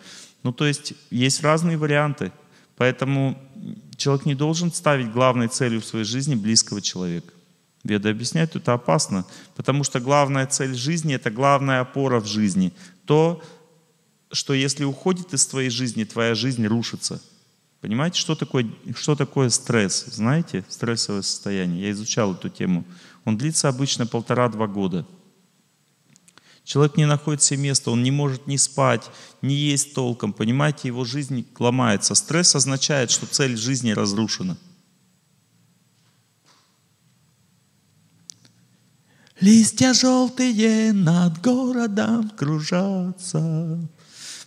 Speaker 2: Ну, то есть есть разные варианты. Поэтому человек не должен ставить главной целью в своей жизни близкого человека. Веды объясняют, это опасно, потому что главная цель жизни — это главная опора в жизни. То, что если уходит из твоей жизни, твоя жизнь рушится. Понимаете, что такое, что такое стресс? Знаете, стрессовое состояние. Я изучал эту тему. Он длится обычно полтора-два года. Человек не находит себе места, он не может ни спать, ни есть толком. Понимаете, его жизнь ломается. Стресс означает, что цель жизни разрушена. Листья желтые над городом кружатся.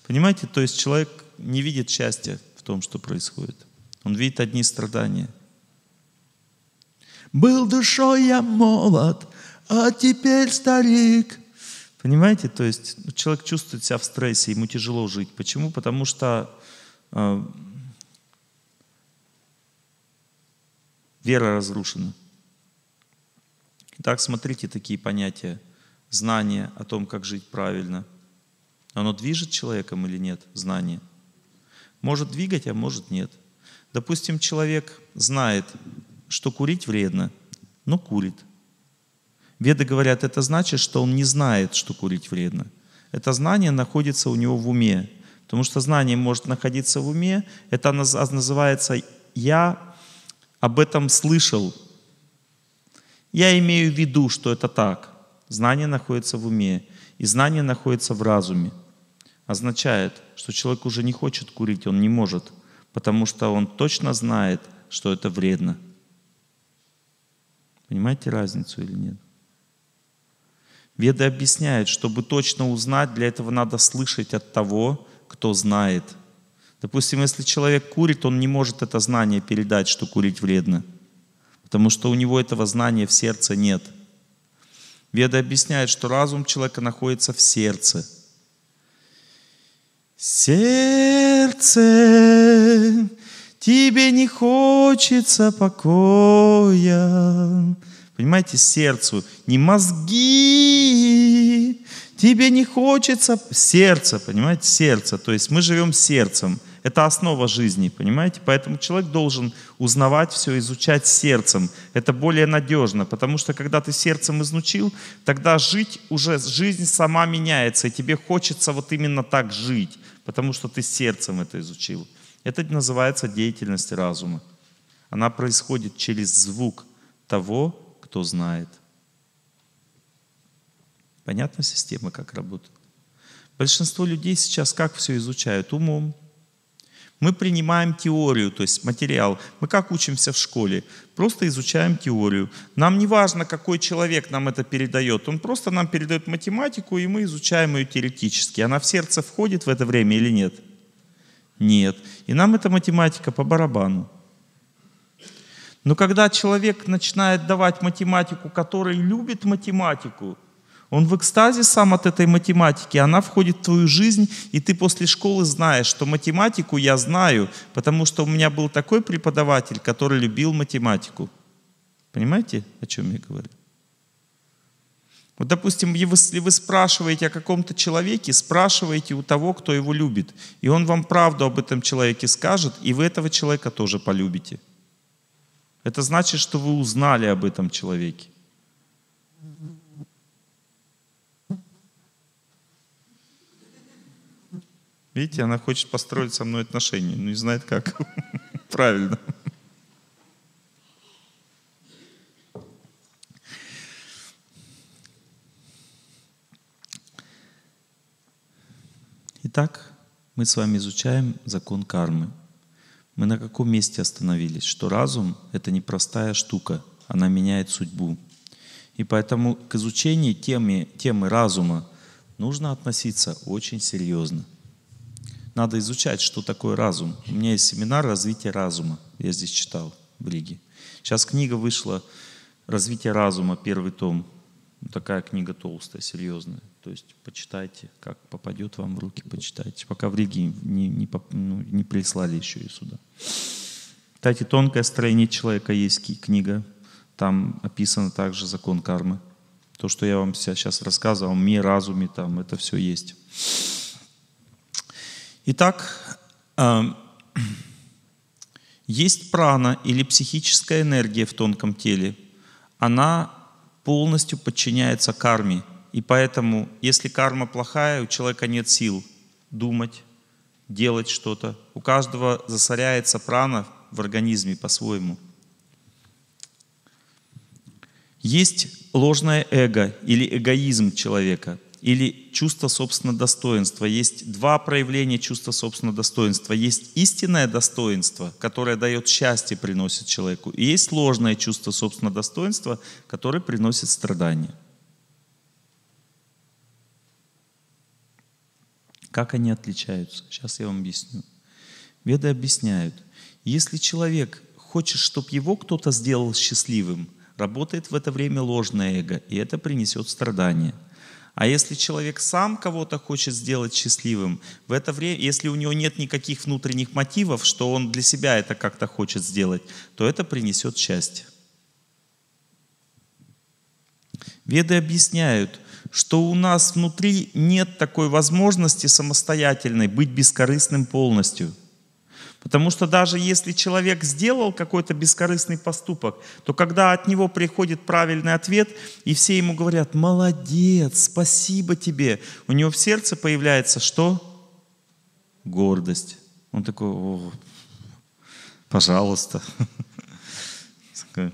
Speaker 2: Понимаете, то есть человек не видит счастья в том, что происходит. Он видит одни страдания. Был душой я молод, а теперь старик. Понимаете, то есть человек чувствует себя в стрессе, ему тяжело жить. Почему? Потому что э, вера разрушена. Итак, смотрите такие понятия. Знание о том, как жить правильно. Оно движет человеком или нет? Знание. Может двигать, а может нет. Допустим, человек знает, что курить вредно, но курит. Веды говорят, это значит, что он не знает, что курить вредно. Это знание находится у него в уме. Потому что знание может находиться в уме. Это называется «я об этом слышал, я имею в виду, что это так. Знание находится в уме, и знание находится в разуме. Означает, что человек уже не хочет курить, он не может, потому что он точно знает, что это вредно. Понимаете разницу или нет? Веды объясняют, чтобы точно узнать, для этого надо слышать от того, кто знает. Допустим, если человек курит, он не может это знание передать, что курить вредно – потому что у него этого знания в сердце нет. Веда объясняет, что разум человека находится в сердце. Сердце, тебе не хочется покоя. Понимаете, сердцу, не мозги, тебе не хочется сердце, понимаете, сердце. То есть мы живем сердцем – это основа жизни, понимаете? Поэтому человек должен узнавать все, изучать сердцем. Это более надежно, потому что когда ты сердцем изучил, тогда жить уже, жизнь сама меняется, и тебе хочется вот именно так жить, потому что ты сердцем это изучил. Это называется деятельность разума. Она происходит через звук того, кто знает. Понятна система, как работает? Большинство людей сейчас как все изучают? Умом. Мы принимаем теорию, то есть материал. Мы как учимся в школе? Просто изучаем теорию. Нам не важно, какой человек нам это передает. Он просто нам передает математику, и мы изучаем ее теоретически. Она в сердце входит в это время или нет? Нет. И нам эта математика по барабану. Но когда человек начинает давать математику, который любит математику, он в экстазе сам от этой математики, она входит в твою жизнь, и ты после школы знаешь, что математику я знаю, потому что у меня был такой преподаватель, который любил математику. Понимаете, о чем я говорю? Вот, допустим, если вы спрашиваете о каком-то человеке, спрашиваете у того, кто его любит, и он вам правду об этом человеке скажет, и вы этого человека тоже полюбите. Это значит, что вы узнали об этом человеке. Видите, она хочет построить со мной отношения, но не знает как. Правильно. Итак, мы с вами изучаем закон кармы. Мы на каком месте остановились? Что разум — это непростая штука, она меняет судьбу. И поэтому к изучению темы, темы разума нужно относиться очень серьезно. Надо изучать, что такое разум. У меня есть семинар развития разума. Я здесь читал в Риге. Сейчас книга вышла «Развитие разума», первый том. Такая книга толстая, серьезная. То есть почитайте, как попадет вам в руки, почитайте. Пока в Риге не, не, ну, не прислали еще и сюда. Кстати, «Тонкое строение человека» есть книга. Там описано также закон кармы. То, что я вам сейчас рассказывал, мир, разуме, там это все есть. Итак, эм, есть прана или психическая энергия в тонком теле. Она полностью подчиняется карме. И поэтому, если карма плохая, у человека нет сил думать, делать что-то. У каждого засоряется прана в организме по-своему. Есть ложное эго или эгоизм человека – или чувство собственного достоинства. Есть два проявления чувства собственного достоинства. Есть истинное достоинство, которое дает счастье, приносит человеку. И есть ложное чувство собственного достоинства, которое приносит страдания. Как они отличаются? Сейчас я вам объясню. Веды объясняют. Если человек хочет, чтобы его кто-то сделал счастливым, работает в это время ложное эго, и это принесет страдания – а если человек сам кого-то хочет сделать счастливым, в это время, если у него нет никаких внутренних мотивов, что он для себя это как-то хочет сделать, то это принесет счастье. Веды объясняют, что у нас внутри нет такой возможности самостоятельной быть бескорыстным полностью – Потому что даже если человек сделал какой-то бескорыстный поступок, то когда от него приходит правильный ответ, и все ему говорят, молодец, спасибо тебе, у него в сердце появляется что? Гордость. Он такой, О, пожалуйста.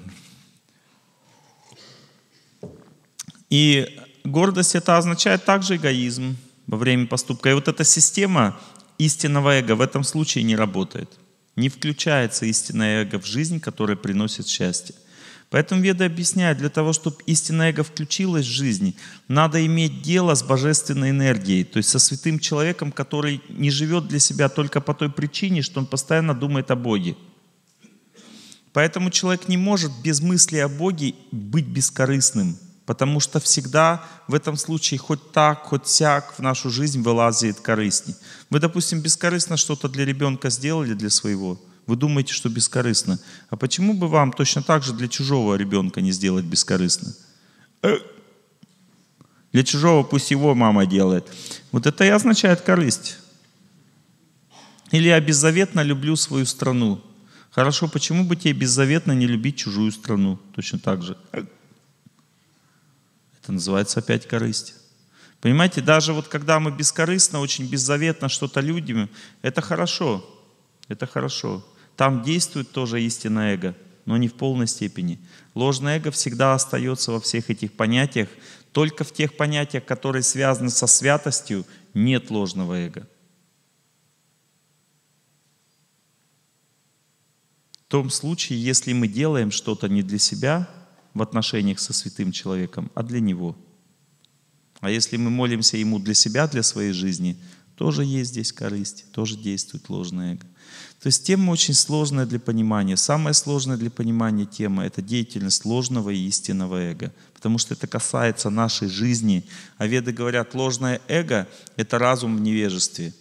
Speaker 2: И гордость это означает также эгоизм во время поступка. И вот эта система истинного эго в этом случае не работает. Не включается истинное эго в жизнь, которая приносит счастье. Поэтому Веда объясняет, для того, чтобы истинное эго включилось в жизнь, надо иметь дело с божественной энергией, то есть со святым человеком, который не живет для себя только по той причине, что он постоянно думает о Боге. Поэтому человек не может без мысли о Боге быть бескорыстным – Потому что всегда в этом случае хоть так, хоть сяк в нашу жизнь вылазит корыстней. Вы, допустим, бескорыстно что-то для ребенка сделали, для своего. Вы думаете, что бескорыстно. А почему бы вам точно так же для чужого ребенка не сделать бескорыстно? Э, для чужого пусть его мама делает. Вот это и означает корысть. Или я беззаветно люблю свою страну. Хорошо, почему бы тебе беззаветно не любить чужую страну? Точно так же. Это называется опять корысть. Понимаете, даже вот когда мы бескорыстно, очень беззаветно что-то людям, это хорошо, это хорошо. Там действует тоже истинное эго, но не в полной степени. Ложное эго всегда остается во всех этих понятиях. Только в тех понятиях, которые связаны со святостью, нет ложного эго. В том случае, если мы делаем что-то не для себя, в отношениях со святым человеком, а для Него. А если мы молимся Ему для себя, для своей жизни, тоже есть здесь корысть, тоже действует ложное эго. То есть тема очень сложная для понимания. Самая сложная для понимания тема – это деятельность ложного и истинного эго. Потому что это касается нашей жизни. А веды говорят, ложное эго – это разум в невежестве.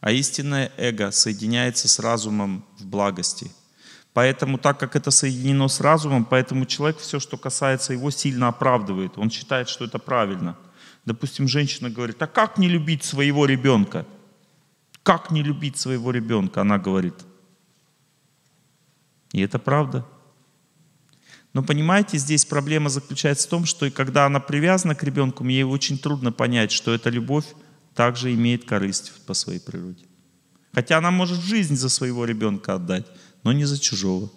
Speaker 2: А истинное эго соединяется с разумом в благости. Поэтому, так как это соединено с разумом, поэтому человек все, что касается его, сильно оправдывает. Он считает, что это правильно. Допустим, женщина говорит, а как не любить своего ребенка? Как не любить своего ребенка? Она говорит. И это правда. Но понимаете, здесь проблема заключается в том, что и когда она привязана к ребенку, ей очень трудно понять, что эта любовь также имеет корысть по своей природе. Хотя она может жизнь за своего ребенка отдать, но не за чужого.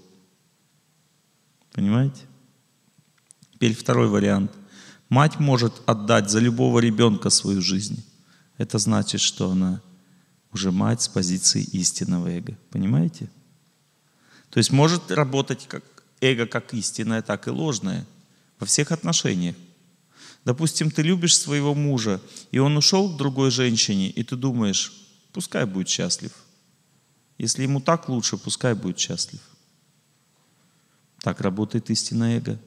Speaker 2: Понимаете? Теперь второй вариант. Мать может отдать за любого ребенка свою жизнь. Это значит, что она уже мать с позиции истинного эго. Понимаете? То есть может работать как эго как истинное, так и ложное во всех отношениях. Допустим, ты любишь своего мужа, и он ушел к другой женщине, и ты думаешь, пускай будет счастлив – если ему так лучше, пускай будет счастлив. Так работает истинное эго.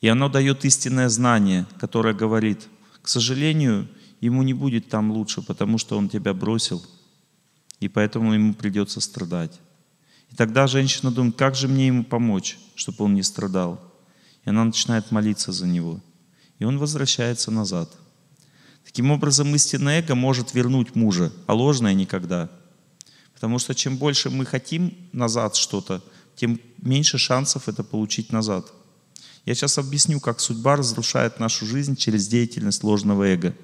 Speaker 2: И оно дает истинное знание, которое говорит, к сожалению, ему не будет там лучше, потому что он тебя бросил, и поэтому ему придется страдать. И тогда женщина думает, как же мне ему помочь, чтобы он не страдал. И она начинает молиться за него. И он возвращается назад. Таким образом, истинное эго может вернуть мужа, а ложное никогда. Потому что чем больше мы хотим назад что-то, тем меньше шансов это получить назад. Я сейчас объясню, как судьба разрушает нашу жизнь через деятельность ложного эго.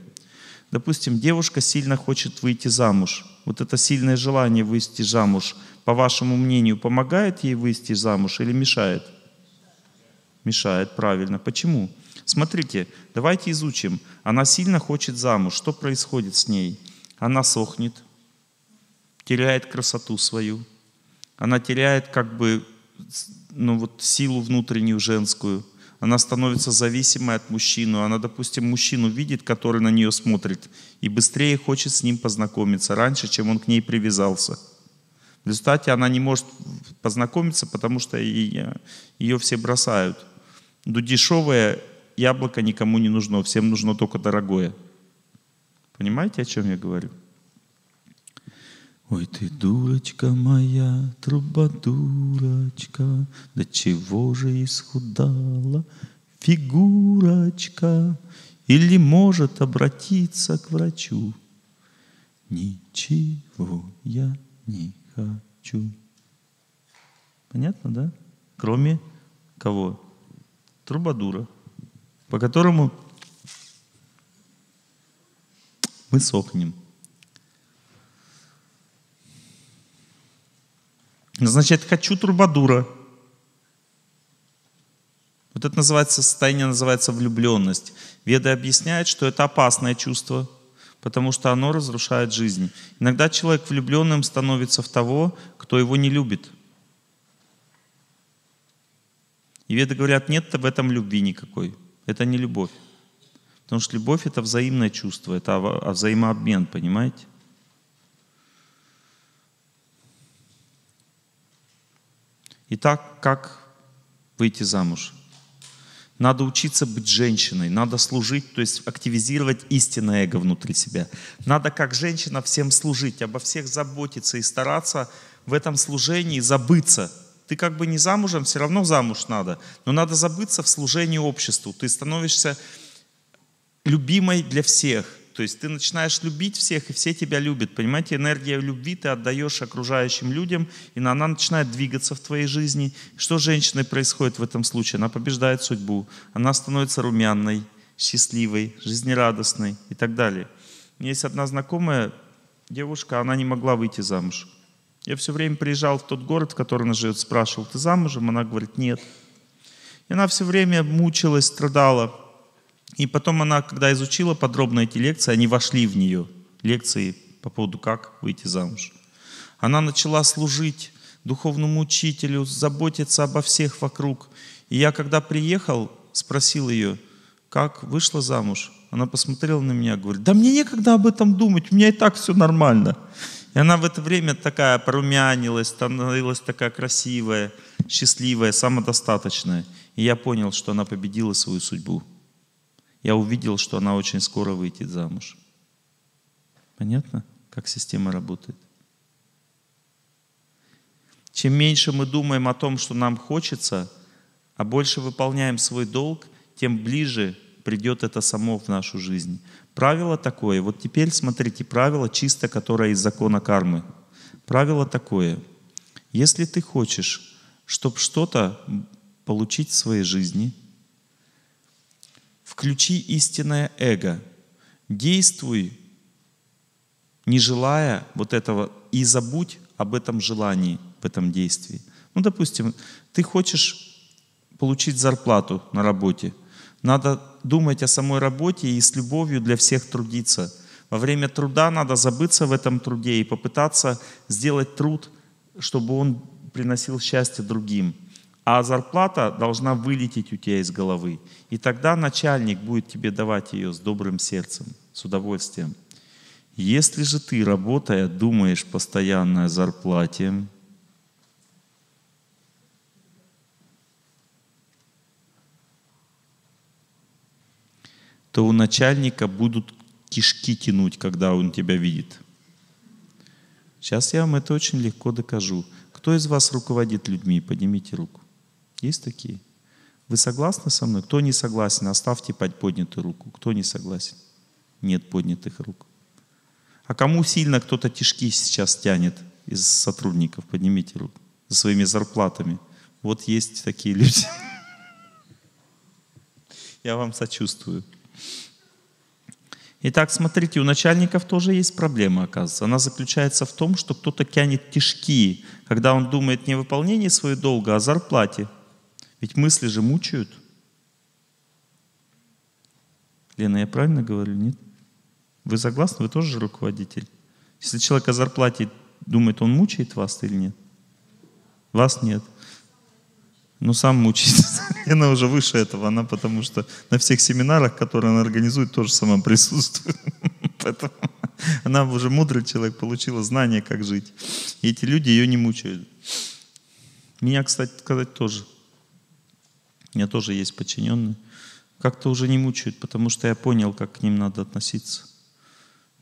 Speaker 2: Допустим, девушка сильно хочет выйти замуж. Вот это сильное желание выйти замуж, по вашему мнению, помогает ей выйти замуж или мешает? Мешает, правильно. Почему? Смотрите, давайте изучим. Она сильно хочет замуж. Что происходит с ней? Она сохнет, теряет красоту свою. Она теряет как бы ну, вот, силу внутреннюю женскую она становится зависимой от мужчины. Она, допустим, мужчину видит, который на нее смотрит, и быстрее хочет с ним познакомиться раньше, чем он к ней привязался. В результате она не может познакомиться, потому что ее, ее все бросают. Но дешевое яблоко никому не нужно, всем нужно только дорогое. Понимаете, о чем я говорю? Ой ты, дурочка моя, труба дурочка, до чего же исхудала фигурочка, или может обратиться к врачу. Ничего я не хочу. Понятно, да? Кроме кого? Трубадура, по которому мы сохнем. Значит, хочу трубадура. Вот это называется состояние, называется влюбленность. Веды объясняют, что это опасное чувство, потому что оно разрушает жизнь. Иногда человек влюбленным становится в того, кто его не любит. И веды говорят, нет в этом любви никакой. Это не любовь. Потому что любовь — это взаимное чувство, это взаимообмен, понимаете? Итак, как выйти замуж? Надо учиться быть женщиной, надо служить, то есть активизировать истинное эго внутри себя. Надо как женщина всем служить, обо всех заботиться и стараться в этом служении забыться. Ты как бы не замужем, все равно замуж надо, но надо забыться в служении обществу. Ты становишься любимой для всех – то есть ты начинаешь любить всех, и все тебя любят. Понимаете, энергия любви ты отдаешь окружающим людям, и она начинает двигаться в твоей жизни. Что с женщиной происходит в этом случае? Она побеждает судьбу, она становится румяной, счастливой, жизнерадостной и так далее. У меня есть одна знакомая девушка, она не могла выйти замуж. Я все время приезжал в тот город, в котором она живет, спрашивал, ты замужем? Она говорит, нет. И она все время мучилась, страдала. И потом она, когда изучила подробно эти лекции, они вошли в нее, лекции по поводу как выйти замуж. Она начала служить духовному учителю, заботиться обо всех вокруг. И я, когда приехал, спросил ее, как вышла замуж. Она посмотрела на меня, говорит, да мне некогда об этом думать, у меня и так все нормально. И она в это время такая порумянилась, становилась такая красивая, счастливая, самодостаточная. И я понял, что она победила свою судьбу я увидел, что она очень скоро выйдет замуж. Понятно, как система работает? Чем меньше мы думаем о том, что нам хочется, а больше выполняем свой долг, тем ближе придет это само в нашу жизнь. Правило такое, вот теперь смотрите, правило чисто, которое из закона кармы. Правило такое, если ты хочешь, чтобы что-то получить в своей жизни – Включи истинное эго. Действуй, не желая вот этого, и забудь об этом желании, в этом действии. Ну, допустим, ты хочешь получить зарплату на работе. Надо думать о самой работе и с любовью для всех трудиться. Во время труда надо забыться в этом труде и попытаться сделать труд, чтобы он приносил счастье другим а зарплата должна вылететь у тебя из головы. И тогда начальник будет тебе давать ее с добрым сердцем, с удовольствием. Если же ты, работая, думаешь постоянно о зарплате, то у начальника будут кишки тянуть, когда он тебя видит. Сейчас я вам это очень легко докажу. Кто из вас руководит людьми? Поднимите руку. Есть такие? Вы согласны со мной? Кто не согласен, оставьте поднятую руку. Кто не согласен? Нет поднятых рук. А кому сильно кто-то тишки сейчас тянет из сотрудников? Поднимите руку. За своими зарплатами. Вот есть такие люди. Я вам сочувствую. Итак, смотрите, у начальников тоже есть проблема, оказывается. Она заключается в том, что кто-то тянет тишки, когда он думает не о выполнении своего долга, а о зарплате. Ведь мысли же мучают. Лена, я правильно говорю, нет? Вы согласны? Вы тоже же руководитель. Если человек о зарплате думает, он мучает вас или нет? Вас нет. Но сам мучается. Она уже выше этого, она потому что на всех семинарах, которые она организует, тоже сама присутствует. Поэтому она уже мудрый человек, получила знание, как жить. И эти люди ее не мучают. Меня, кстати, сказать тоже. У меня тоже есть подчиненные. Как-то уже не мучают, потому что я понял, как к ним надо относиться.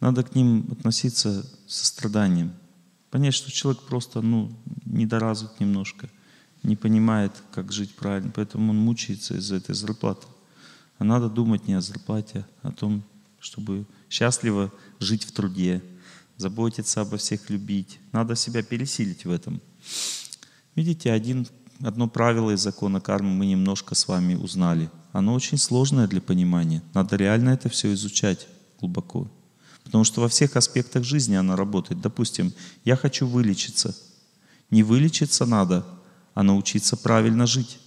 Speaker 2: Надо к ним относиться со страданием. Понять, что человек просто ну, недоразвит немножко – не понимает, как жить правильно, поэтому он мучается из-за этой зарплаты. А надо думать не о зарплате, а о том, чтобы счастливо жить в труде, заботиться обо всех, любить. Надо себя пересилить в этом. Видите, один, одно правило из закона кармы мы немножко с вами узнали. Оно очень сложное для понимания. Надо реально это все изучать глубоко. Потому что во всех аспектах жизни оно работает. Допустим, я хочу вылечиться. Не вылечиться надо, а научиться правильно жить.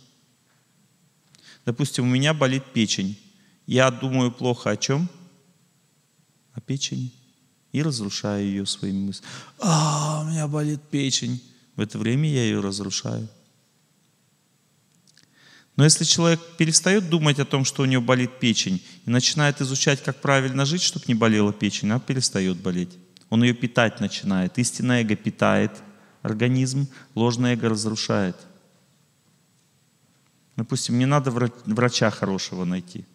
Speaker 2: Допустим, у меня болит печень. Я думаю плохо о чем? О печени. И разрушаю ее своими мыслями. А, у меня болит печень. В это время я ее разрушаю. Но если человек перестает думать о том, что у него болит печень, и начинает изучать, как правильно жить, чтобы не болела печень, она перестает болеть. Он ее питать начинает. Истинное эго питает – организм, ложное эго разрушает. Допустим, не надо врача хорошего найти.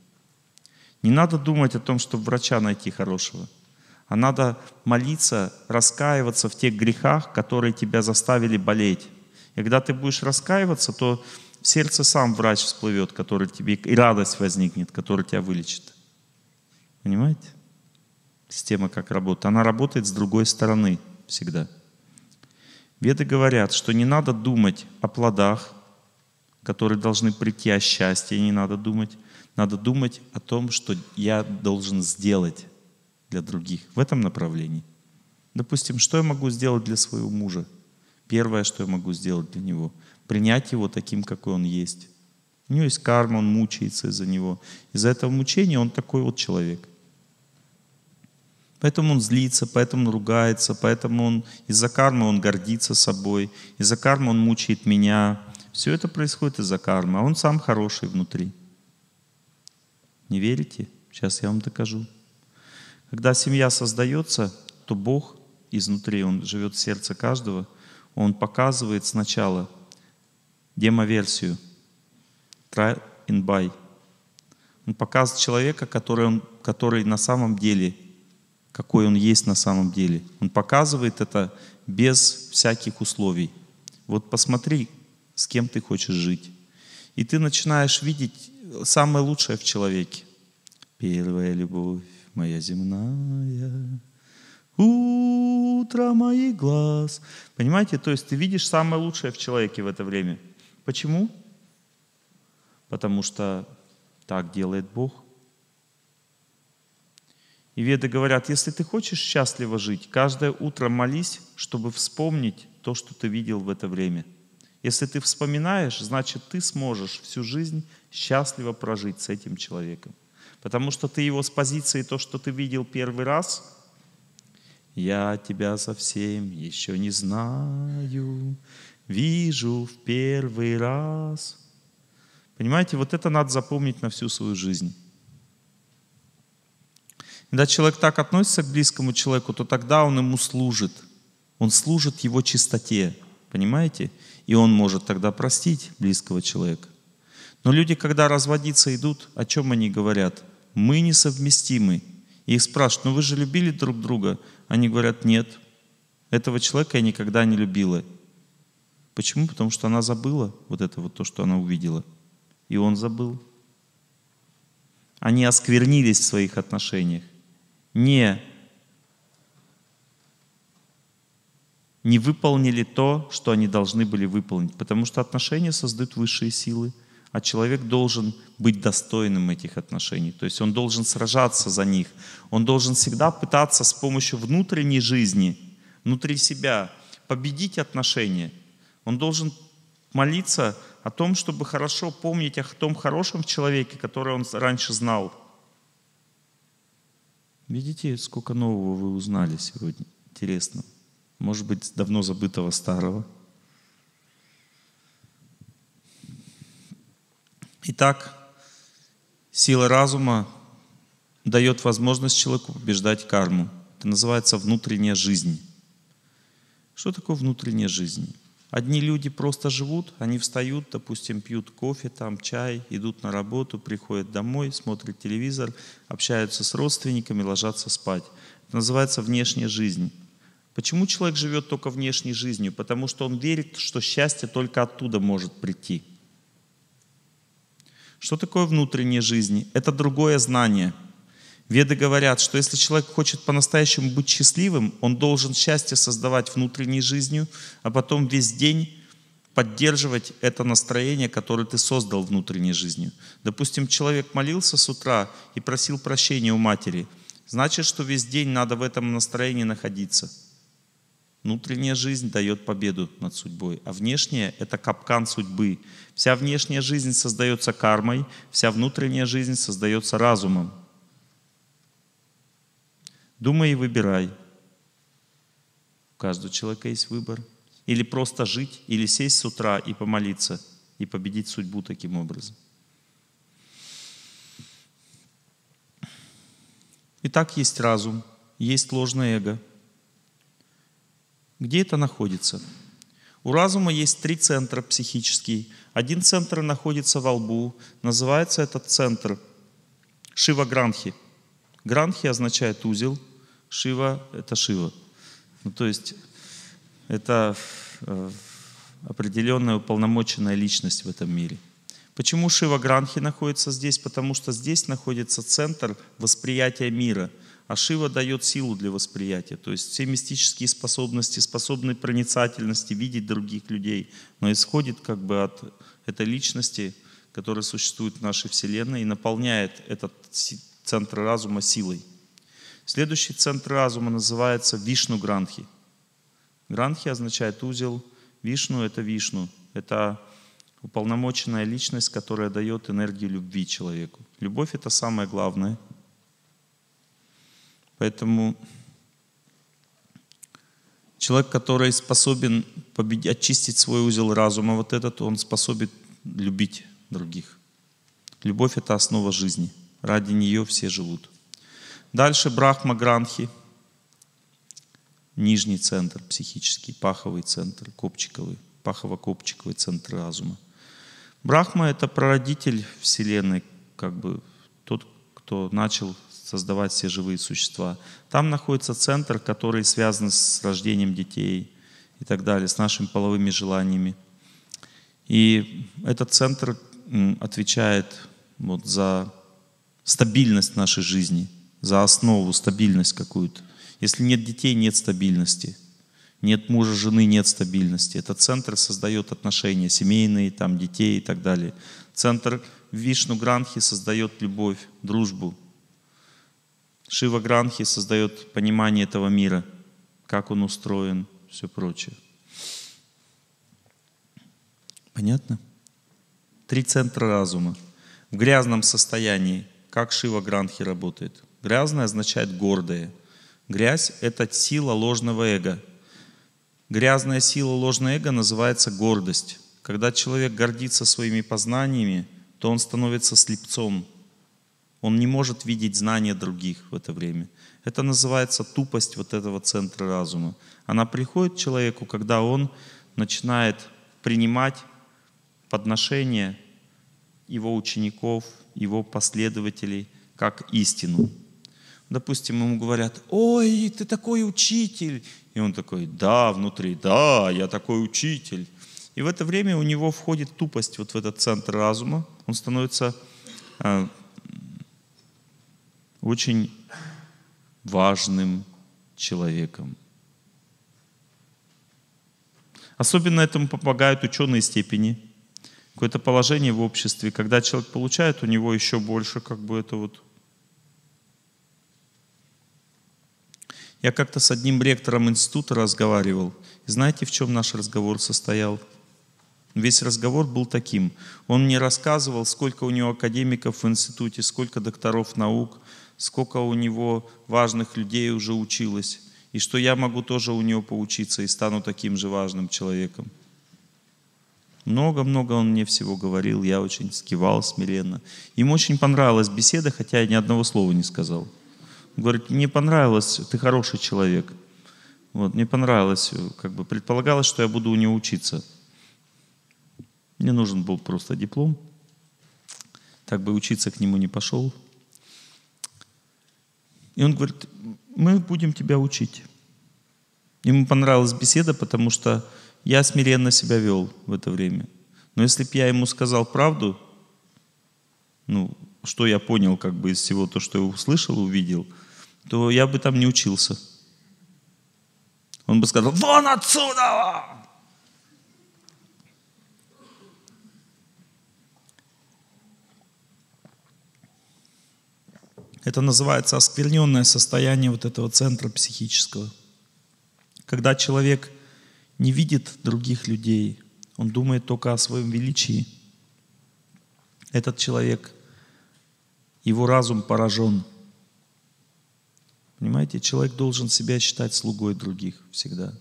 Speaker 2: Не надо думать о том, чтобы врача найти хорошего. А надо молиться, раскаиваться в тех грехах, которые тебя заставили болеть. И когда ты будешь раскаиваться, то в сердце сам врач всплывет, который тебе, и радость возникнет, который тебя вылечит. Понимаете? Система как работает. Она работает с другой стороны всегда. Веды говорят, что не надо думать о плодах, которые должны прийти, о счастье не надо думать. Надо думать о том, что я должен сделать для других в этом направлении. Допустим, что я могу сделать для своего мужа? Первое, что я могу сделать для него, принять его таким, какой он есть. У него есть карма, он мучается из-за него. Из-за этого мучения он такой вот человек. Поэтому он злится, поэтому он ругается, поэтому он из-за кармы он гордится собой, из-за кармы он мучает меня. Все это происходит из-за кармы, а он сам хороший внутри. Не верите? Сейчас я вам докажу. Когда семья создается, то Бог изнутри, Он живет в сердце каждого, Он показывает сначала демоверсию, try and buy. Он показывает человека, который, он, который на самом деле какой он есть на самом деле. Он показывает это без всяких условий. Вот посмотри, с кем ты хочешь жить. И ты начинаешь видеть самое лучшее в человеке. Первая любовь моя земная, утро моих глаз. Понимаете, то есть ты видишь самое лучшее в человеке в это время. Почему? Потому что так делает Бог – и веды говорят, если ты хочешь счастливо жить, каждое утро молись, чтобы вспомнить то, что ты видел в это время. Если ты вспоминаешь, значит, ты сможешь всю жизнь счастливо прожить с этим человеком. Потому что ты его с позиции то, что ты видел первый раз, я тебя совсем еще не знаю, вижу в первый раз. Понимаете, вот это надо запомнить на всю свою жизнь. Когда человек так относится к близкому человеку, то тогда он ему служит. Он служит его чистоте, понимаете? И он может тогда простить близкого человека. Но люди, когда разводиться идут, о чем они говорят? мы несовместимы. И их спрашивают, ну вы же любили друг друга? Они говорят, нет, этого человека я никогда не любила. Почему? Потому что она забыла вот это вот то, что она увидела. И он забыл. Они осквернились в своих отношениях. Не, не выполнили то, что они должны были выполнить. Потому что отношения создают высшие силы, а человек должен быть достойным этих отношений. То есть он должен сражаться за них. Он должен всегда пытаться с помощью внутренней жизни, внутри себя, победить отношения. Он должен молиться о том, чтобы хорошо помнить о том хорошем человеке, который он раньше знал. Видите, сколько нового вы узнали сегодня? Интересно. Может быть, давно забытого старого. Итак, сила разума дает возможность человеку побеждать карму. Это называется внутренняя жизнь. Что такое внутренняя жизнь? Одни люди просто живут, они встают, допустим, пьют кофе, там чай, идут на работу, приходят домой, смотрят телевизор, общаются с родственниками, ложатся спать. Это называется внешняя жизнь. Почему человек живет только внешней жизнью? Потому что он верит, что счастье только оттуда может прийти. Что такое внутренняя жизнь? Это другое знание – Веды говорят, что если человек хочет по-настоящему быть счастливым, он должен счастье создавать внутренней жизнью, а потом весь день поддерживать это настроение, которое ты создал внутренней жизнью. Допустим, человек молился с утра и просил прощения у матери. Значит, что весь день надо в этом настроении находиться. Внутренняя жизнь дает победу над судьбой, а внешняя — это капкан судьбы. Вся внешняя жизнь создается кармой, вся внутренняя жизнь создается разумом. Думай и выбирай. У каждого человека есть выбор. Или просто жить, или сесть с утра и помолиться, и победить судьбу таким образом. Итак, есть разум, есть ложное эго. Где это находится? У разума есть три центра психические. Один центр находится во лбу. Называется этот центр Шива Гранхи. Гранхи означает узел – Шива — это Шива. Ну, то есть это э, определенная уполномоченная личность в этом мире. Почему Шива Гранхи находится здесь? Потому что здесь находится центр восприятия мира, а Шива дает силу для восприятия. То есть все мистические способности, способные проницательности, видеть других людей, но исходит как бы от этой личности, которая существует в нашей Вселенной и наполняет этот центр разума силой. Следующий центр разума называется Вишну Гранхи. Гранхи означает узел, Вишну — это Вишну. Это уполномоченная личность, которая дает энергию любви человеку. Любовь — это самое главное. Поэтому человек, который способен победить, очистить свой узел разума, вот этот, он способен любить других. Любовь — это основа жизни. Ради нее все живут. Дальше Брахма Гранхи, нижний центр психический, паховый центр, копчиковый, пахово-копчиковый центр разума. Брахма — это прародитель Вселенной, как бы тот, кто начал создавать все живые существа. Там находится центр, который связан с рождением детей и так далее, с нашими половыми желаниями. И этот центр отвечает вот за стабильность нашей жизни — за основу, стабильность какую-то. Если нет детей, нет стабильности. Нет мужа, жены, нет стабильности. Этот центр создает отношения семейные, там, детей и так далее. Центр Вишну Гранхи создает любовь, дружбу. Шива Гранхи создает понимание этого мира, как он устроен, все прочее. Понятно? Три центра разума. В грязном состоянии, как Шива Гранхи работает – Грязное означает гордое. Грязь — это сила ложного эго. Грязная сила ложного эго называется гордость. Когда человек гордится своими познаниями, то он становится слепцом. Он не может видеть знания других в это время. Это называется тупость вот этого центра разума. Она приходит человеку, когда он начинает принимать подношения его учеников, его последователей – как истину. Допустим, ему говорят, ой, ты такой учитель. И он такой, да, внутри, да, я такой учитель. И в это время у него входит тупость вот в этот центр разума. Он становится э, очень важным человеком. Особенно этому помогают ученые степени. Какое-то положение в обществе. Когда человек получает, у него еще больше как бы это вот... Я как-то с одним ректором института разговаривал. И знаете, в чем наш разговор состоял? Весь разговор был таким. Он мне рассказывал, сколько у него академиков в институте, сколько докторов наук, сколько у него важных людей уже училось и что я могу тоже у него поучиться и стану таким же важным человеком. Много-много он мне всего говорил, я очень скивал смиренно. Ему очень понравилась беседа, хотя я ни одного слова не сказал. Говорит, мне понравилось, ты хороший человек. Вот, мне понравилось, как бы предполагалось, что я буду у него учиться. Мне нужен был просто диплом. Так бы учиться к нему не пошел. И он говорит, мы будем тебя учить. Ему понравилась беседа, потому что я смиренно себя вел в это время. Но если бы я ему сказал правду, ну, что я понял как бы из всего то, что я услышал, увидел, то я бы там не учился. Он бы сказал, вон отсюда! Это называется оскверненное состояние вот этого центра психического. Когда человек не видит других людей, он думает только о своем величии. Этот человек, его разум поражен. Понимаете, человек должен себя считать слугой других всегда.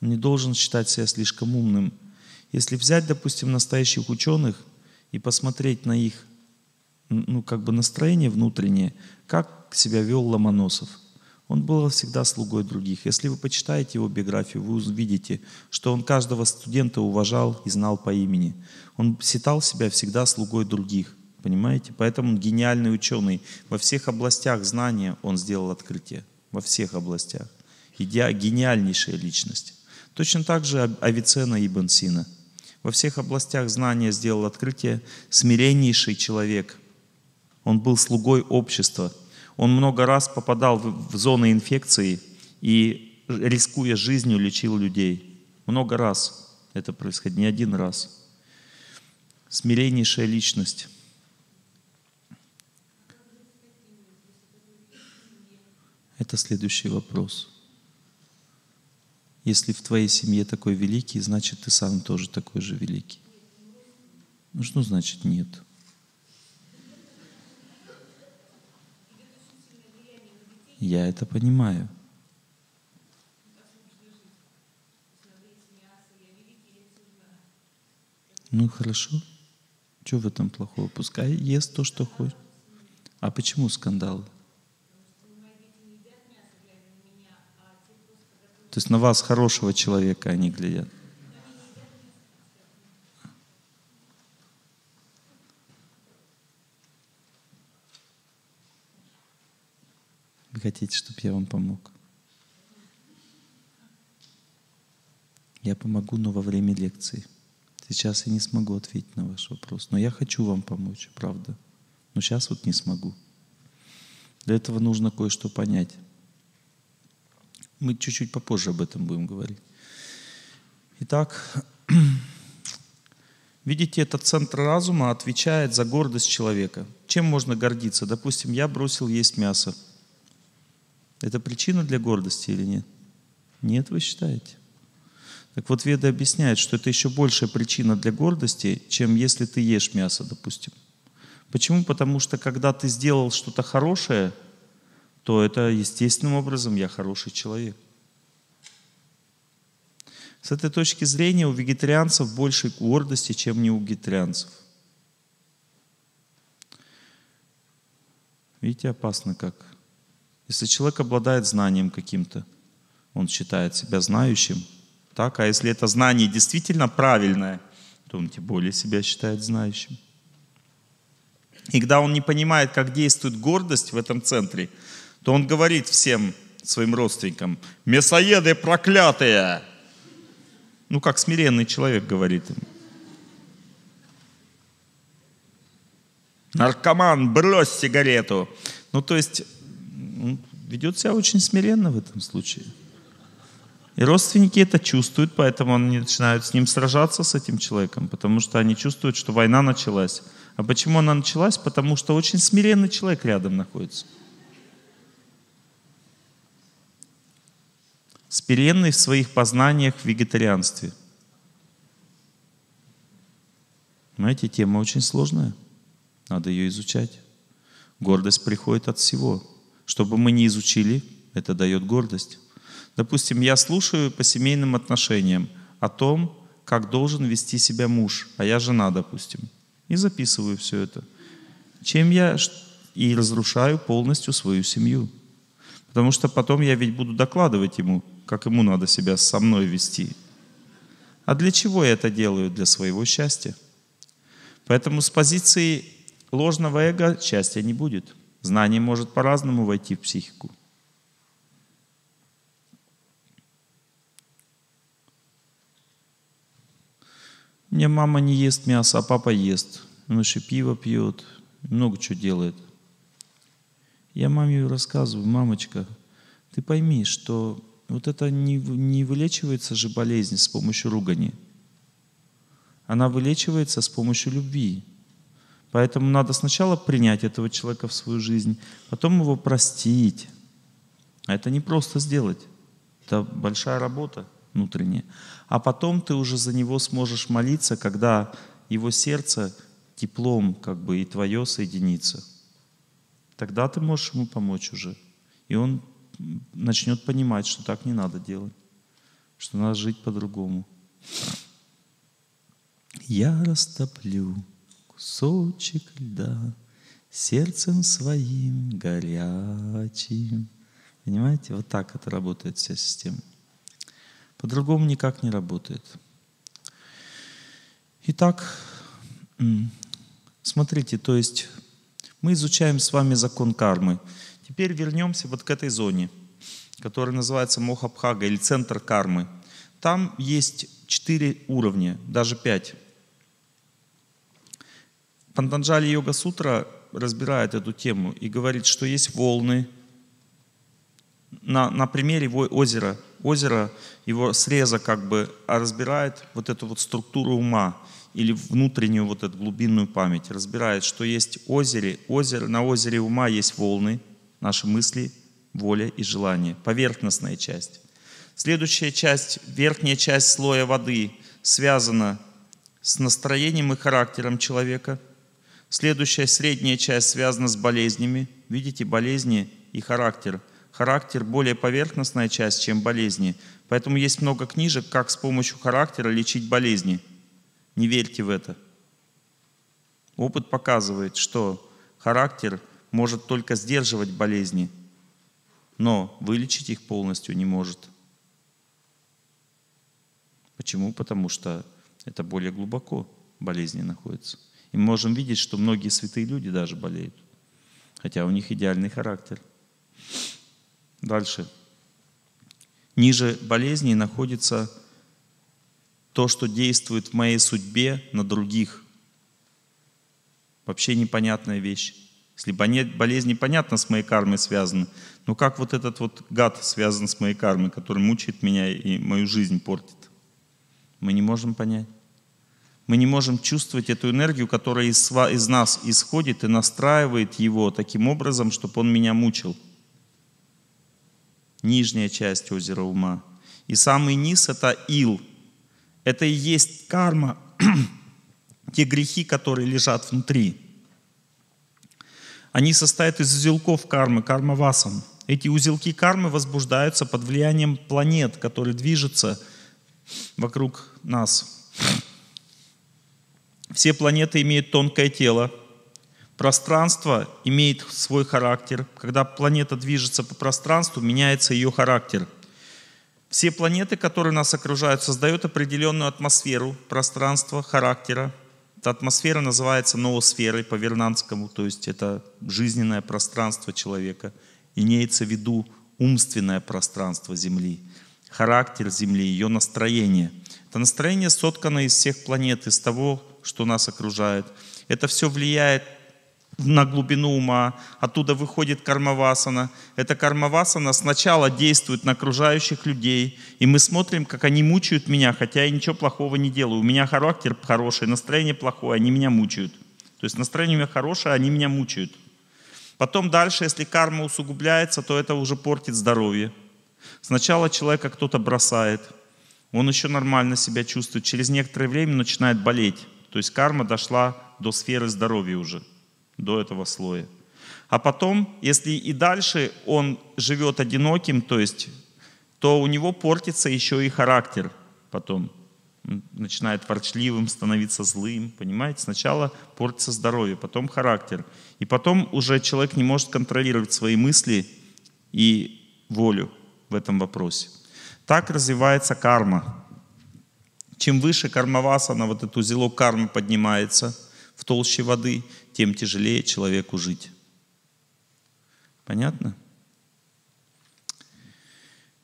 Speaker 2: Он не должен считать себя слишком умным. Если взять, допустим, настоящих ученых и посмотреть на их ну, как бы настроение внутреннее, как себя вел Ломоносов. Он был всегда слугой других. Если вы почитаете его биографию, вы увидите, что он каждого студента уважал и знал по имени. Он считал себя всегда слугой других. Понимаете? Поэтому гениальный ученый. Во всех областях знания он сделал открытие. Во всех областях. Идеа, гениальнейшая личность. Точно так же Авиценна Ибн Сина. Во всех областях знания сделал открытие. Смиреннейший человек, он был слугой общества. Он много раз попадал в, зоны инфекции и, рискуя жизнью, лечил людей. Много раз это происходит, не один раз. Смиреннейшая личность. Это следующий вопрос. Если в твоей семье такой великий, значит, ты сам тоже такой же великий. Ну что значит нет? Я это понимаю. Ну хорошо. Что в этом плохого? Пускай ест то, что хочет. А почему скандал? То есть на вас хорошего человека они глядят. Вы хотите, чтобы я вам помог? Я помогу, но во время лекции. Сейчас я не смогу ответить на ваш вопрос. Но я хочу вам помочь, правда. Но сейчас вот не смогу. Для этого нужно кое-что понять. Мы чуть-чуть попозже об этом будем говорить. Итак, видите, этот центр разума отвечает за гордость человека. Чем можно гордиться? Допустим, я бросил есть мясо. Это причина для гордости или нет? Нет, вы считаете? Так вот, Веды объясняют, что это еще большая причина для гордости, чем если ты ешь мясо, допустим. Почему? Потому что когда ты сделал что-то хорошее, то это естественным образом я хороший человек. С этой точки зрения у вегетарианцев больше гордости, чем не у вегетарианцев. Видите, опасно как. Если человек обладает знанием каким-то, он считает себя знающим, так? А если это знание действительно правильное, то он тем более себя считает знающим. И когда он не понимает, как действует гордость в этом центре, то он говорит всем своим родственникам, мясоеды проклятые! Ну, как смиренный человек говорит им. Наркоман, брось сигарету. Ну, то есть, ведет себя очень смиренно в этом случае. И родственники это чувствуют, поэтому они начинают с ним сражаться, с этим человеком, потому что они чувствуют, что война началась. А почему она началась? Потому что очень смиренный человек рядом находится. Смиренный в своих познаниях в вегетарианстве. Знаете, тема очень сложная. Надо ее изучать. Гордость приходит от всего. Чтобы мы не изучили, это дает гордость. Допустим, я слушаю по семейным отношениям о том, как должен вести себя муж, а я жена, допустим, и записываю все это. Чем я и разрушаю полностью свою семью. Потому что потом я ведь буду докладывать ему, как ему надо себя со мной вести. А для чего я это делаю? Для своего счастья. Поэтому с позиции ложного эго счастья не будет. Знание может по-разному войти в психику. Меня мама не ест мясо, а папа ест. Он еще пиво пьет, много чего делает. Я маме рассказываю, мамочка, ты пойми, что вот это не, не вылечивается же болезнь с помощью ругани. Она вылечивается с помощью любви. Поэтому надо сначала принять этого человека в свою жизнь, потом его простить. А это не просто сделать. Это большая работа внутренняя а потом ты уже за него сможешь молиться, когда его сердце теплом как бы и твое соединится. Тогда ты можешь ему помочь уже. И он начнет понимать, что так не надо делать, что надо жить по-другому. Я растоплю кусочек льда сердцем своим горячим. Понимаете, вот так это работает вся система. По-другому никак не работает. Итак, смотрите, то есть мы изучаем с вами закон кармы. Теперь вернемся вот к этой зоне, которая называется Мохабхага или центр кармы. Там есть четыре уровня, даже пять. Пантанджали Йога Сутра разбирает эту тему и говорит, что есть волны. На, на примере озера озеро, его среза как бы разбирает вот эту вот структуру ума или внутреннюю вот эту глубинную память, разбирает, что есть озере, озеро, на озере ума есть волны, наши мысли, воля и желание, поверхностная часть. Следующая часть, верхняя часть слоя воды связана с настроением и характером человека. Следующая, средняя часть связана с болезнями. Видите, болезни и характер характер более поверхностная часть, чем болезни. Поэтому есть много книжек, как с помощью характера лечить болезни. Не верьте в это. Опыт показывает, что характер может только сдерживать болезни, но вылечить их полностью не может. Почему? Потому что это более глубоко болезни находятся. И мы можем видеть, что многие святые люди даже болеют, хотя у них идеальный характер. Дальше. Ниже болезней находится то, что действует в моей судьбе на других. Вообще непонятная вещь. Если болезнь непонятно с моей кармой связана, но как вот этот вот гад связан с моей кармой, который мучает меня и мою жизнь портит? Мы не можем понять. Мы не можем чувствовать эту энергию, которая из, из нас исходит и настраивает его таким образом, чтобы он меня мучил – нижняя часть озера ума. И самый низ — это ил. Это и есть карма, те грехи, которые лежат внутри. Они состоят из узелков кармы, карма васан. Эти узелки кармы возбуждаются под влиянием планет, которые движутся вокруг нас. Все планеты имеют тонкое тело, Пространство имеет свой характер. Когда планета движется по пространству, меняется ее характер. Все планеты, которые нас окружают, создают определенную атмосферу пространства, характера. Эта атмосфера называется ноосферой по вернанскому, то есть это жизненное пространство человека. Имеется в виду умственное пространство Земли, характер Земли, ее настроение. Это настроение соткано из всех планет, из того, что нас окружает. Это все влияет на глубину ума, оттуда выходит кармавасана. Эта кармавасана сначала действует на окружающих людей, и мы смотрим, как они мучают меня, хотя я ничего плохого не делаю. У меня характер хороший, настроение плохое, они меня мучают. То есть настроение у меня хорошее, они меня мучают. Потом дальше, если карма усугубляется, то это уже портит здоровье. Сначала человека кто-то бросает, он еще нормально себя чувствует, через некоторое время начинает болеть. То есть карма дошла до сферы здоровья уже до этого слоя. А потом, если и дальше он живет одиноким, то есть, то у него портится еще и характер потом. Он начинает ворчливым, становиться злым, понимаете? Сначала портится здоровье, потом характер. И потом уже человек не может контролировать свои мысли и волю в этом вопросе. Так развивается карма. Чем выше кармавасана, вот эту узелок кармы поднимается в толще воды, тем тяжелее человеку жить. Понятно?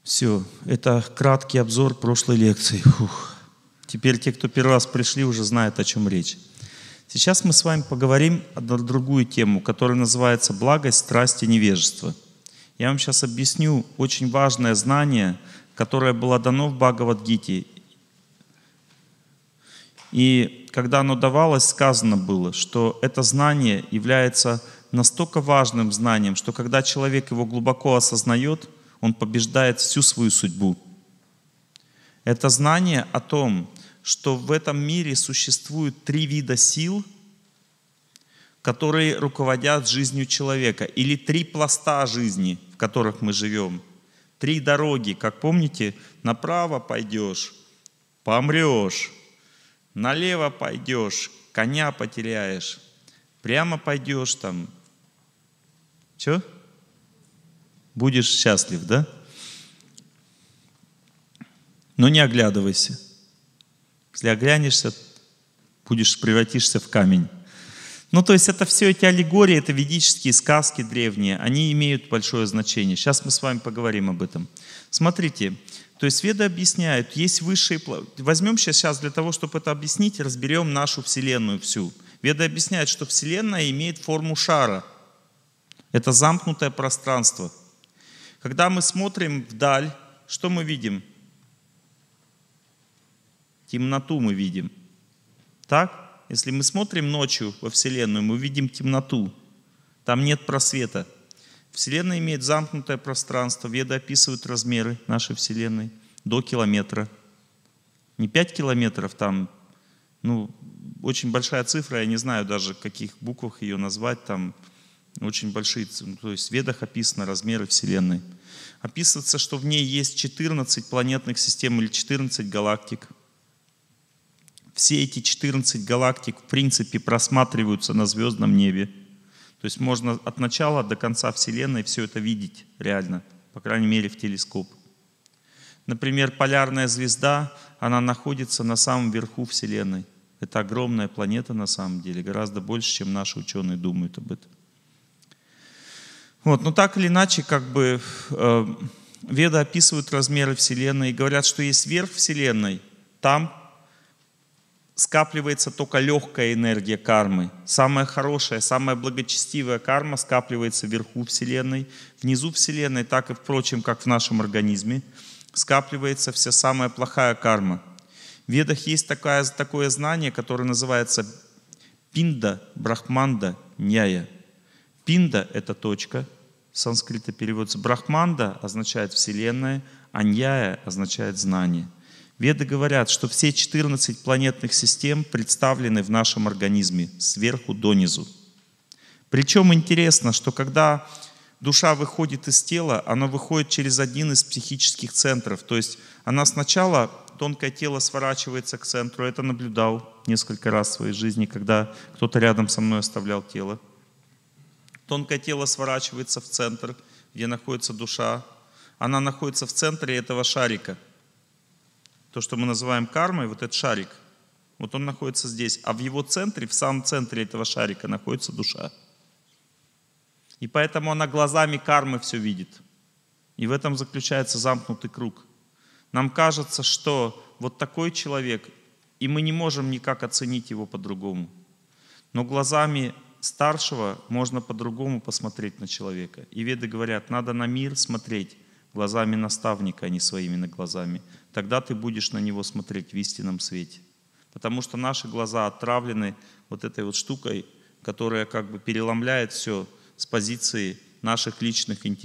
Speaker 2: Все, это краткий обзор прошлой лекции. Фух. Теперь те, кто первый раз пришли, уже знают, о чем речь. Сейчас мы с вами поговорим на другую тему, которая называется «Благость, страсть и невежество». Я вам сейчас объясню очень важное знание, которое было дано в Бхагавадгите. И когда оно давалось, сказано было, что это знание является настолько важным знанием, что когда человек его глубоко осознает, он побеждает всю свою судьбу. Это знание о том, что в этом мире существует три вида сил, которые руководят жизнью человека, или три пласта жизни, в которых мы живем. Три дороги, как помните, направо пойдешь, помрешь, налево пойдешь, коня потеряешь, прямо пойдешь там, что? Будешь счастлив, да? Но не оглядывайся. Если оглянешься, будешь превратишься в камень. Ну, то есть это все эти аллегории, это ведические сказки древние, они имеют большое значение. Сейчас мы с вами поговорим об этом. Смотрите, то есть веды объясняют, есть высшие... Возьмем сейчас, сейчас для того, чтобы это объяснить, разберем нашу Вселенную всю. Веды объясняют, что Вселенная имеет форму шара. Это замкнутое пространство. Когда мы смотрим вдаль, что мы видим? Темноту мы видим. Так? Если мы смотрим ночью во Вселенную, мы видим темноту. Там нет просвета. Вселенная имеет замкнутое пространство. Веды описывают размеры нашей Вселенной до километра. Не 5 километров, там, ну, очень большая цифра, я не знаю даже, в каких буквах ее назвать, там очень большие, ну, то есть в Ведах описаны размеры Вселенной. Описывается, что в ней есть 14 планетных систем или 14 галактик. Все эти 14 галактик, в принципе, просматриваются на звездном небе. То есть можно от начала до конца Вселенной все это видеть реально, по крайней мере в телескоп. Например, полярная звезда, она находится на самом верху Вселенной. Это огромная планета на самом деле, гораздо больше, чем наши ученые думают об этом. Вот, но так или иначе, как бы э, Веды описывают размеры Вселенной и говорят, что есть верх Вселенной, там скапливается только легкая энергия кармы. Самая хорошая, самая благочестивая карма скапливается вверху Вселенной. Внизу Вселенной, так и, впрочем, как в нашем организме, скапливается вся самая плохая карма. В Ведах есть такое, такое знание, которое называется пинда, брахманда, няя. Пинда — это точка, санскрита переводится. Брахманда означает Вселенная, а ньяя означает знание. Веды говорят, что все 14 планетных систем представлены в нашем организме сверху донизу. Причем интересно, что когда душа выходит из тела, она выходит через один из психических центров. То есть она сначала, тонкое тело сворачивается к центру. Это наблюдал несколько раз в своей жизни, когда кто-то рядом со мной оставлял тело. Тонкое тело сворачивается в центр, где находится душа. Она находится в центре этого шарика – то, что мы называем кармой, вот этот шарик, Вот он находится здесь, а в его центре, в самом центре этого шарика находится душа. И поэтому она глазами кармы все видит. И в этом заключается замкнутый круг. Нам кажется, что вот такой человек, и мы не можем никак оценить его по-другому. Но глазами старшего можно по-другому посмотреть на человека. И веды говорят, надо на мир смотреть глазами наставника, а не своими глазами. Тогда ты будешь на него смотреть в истинном свете. Потому что наши глаза отравлены вот этой вот штукой, которая как бы переломляет все с позиции наших личных интересов.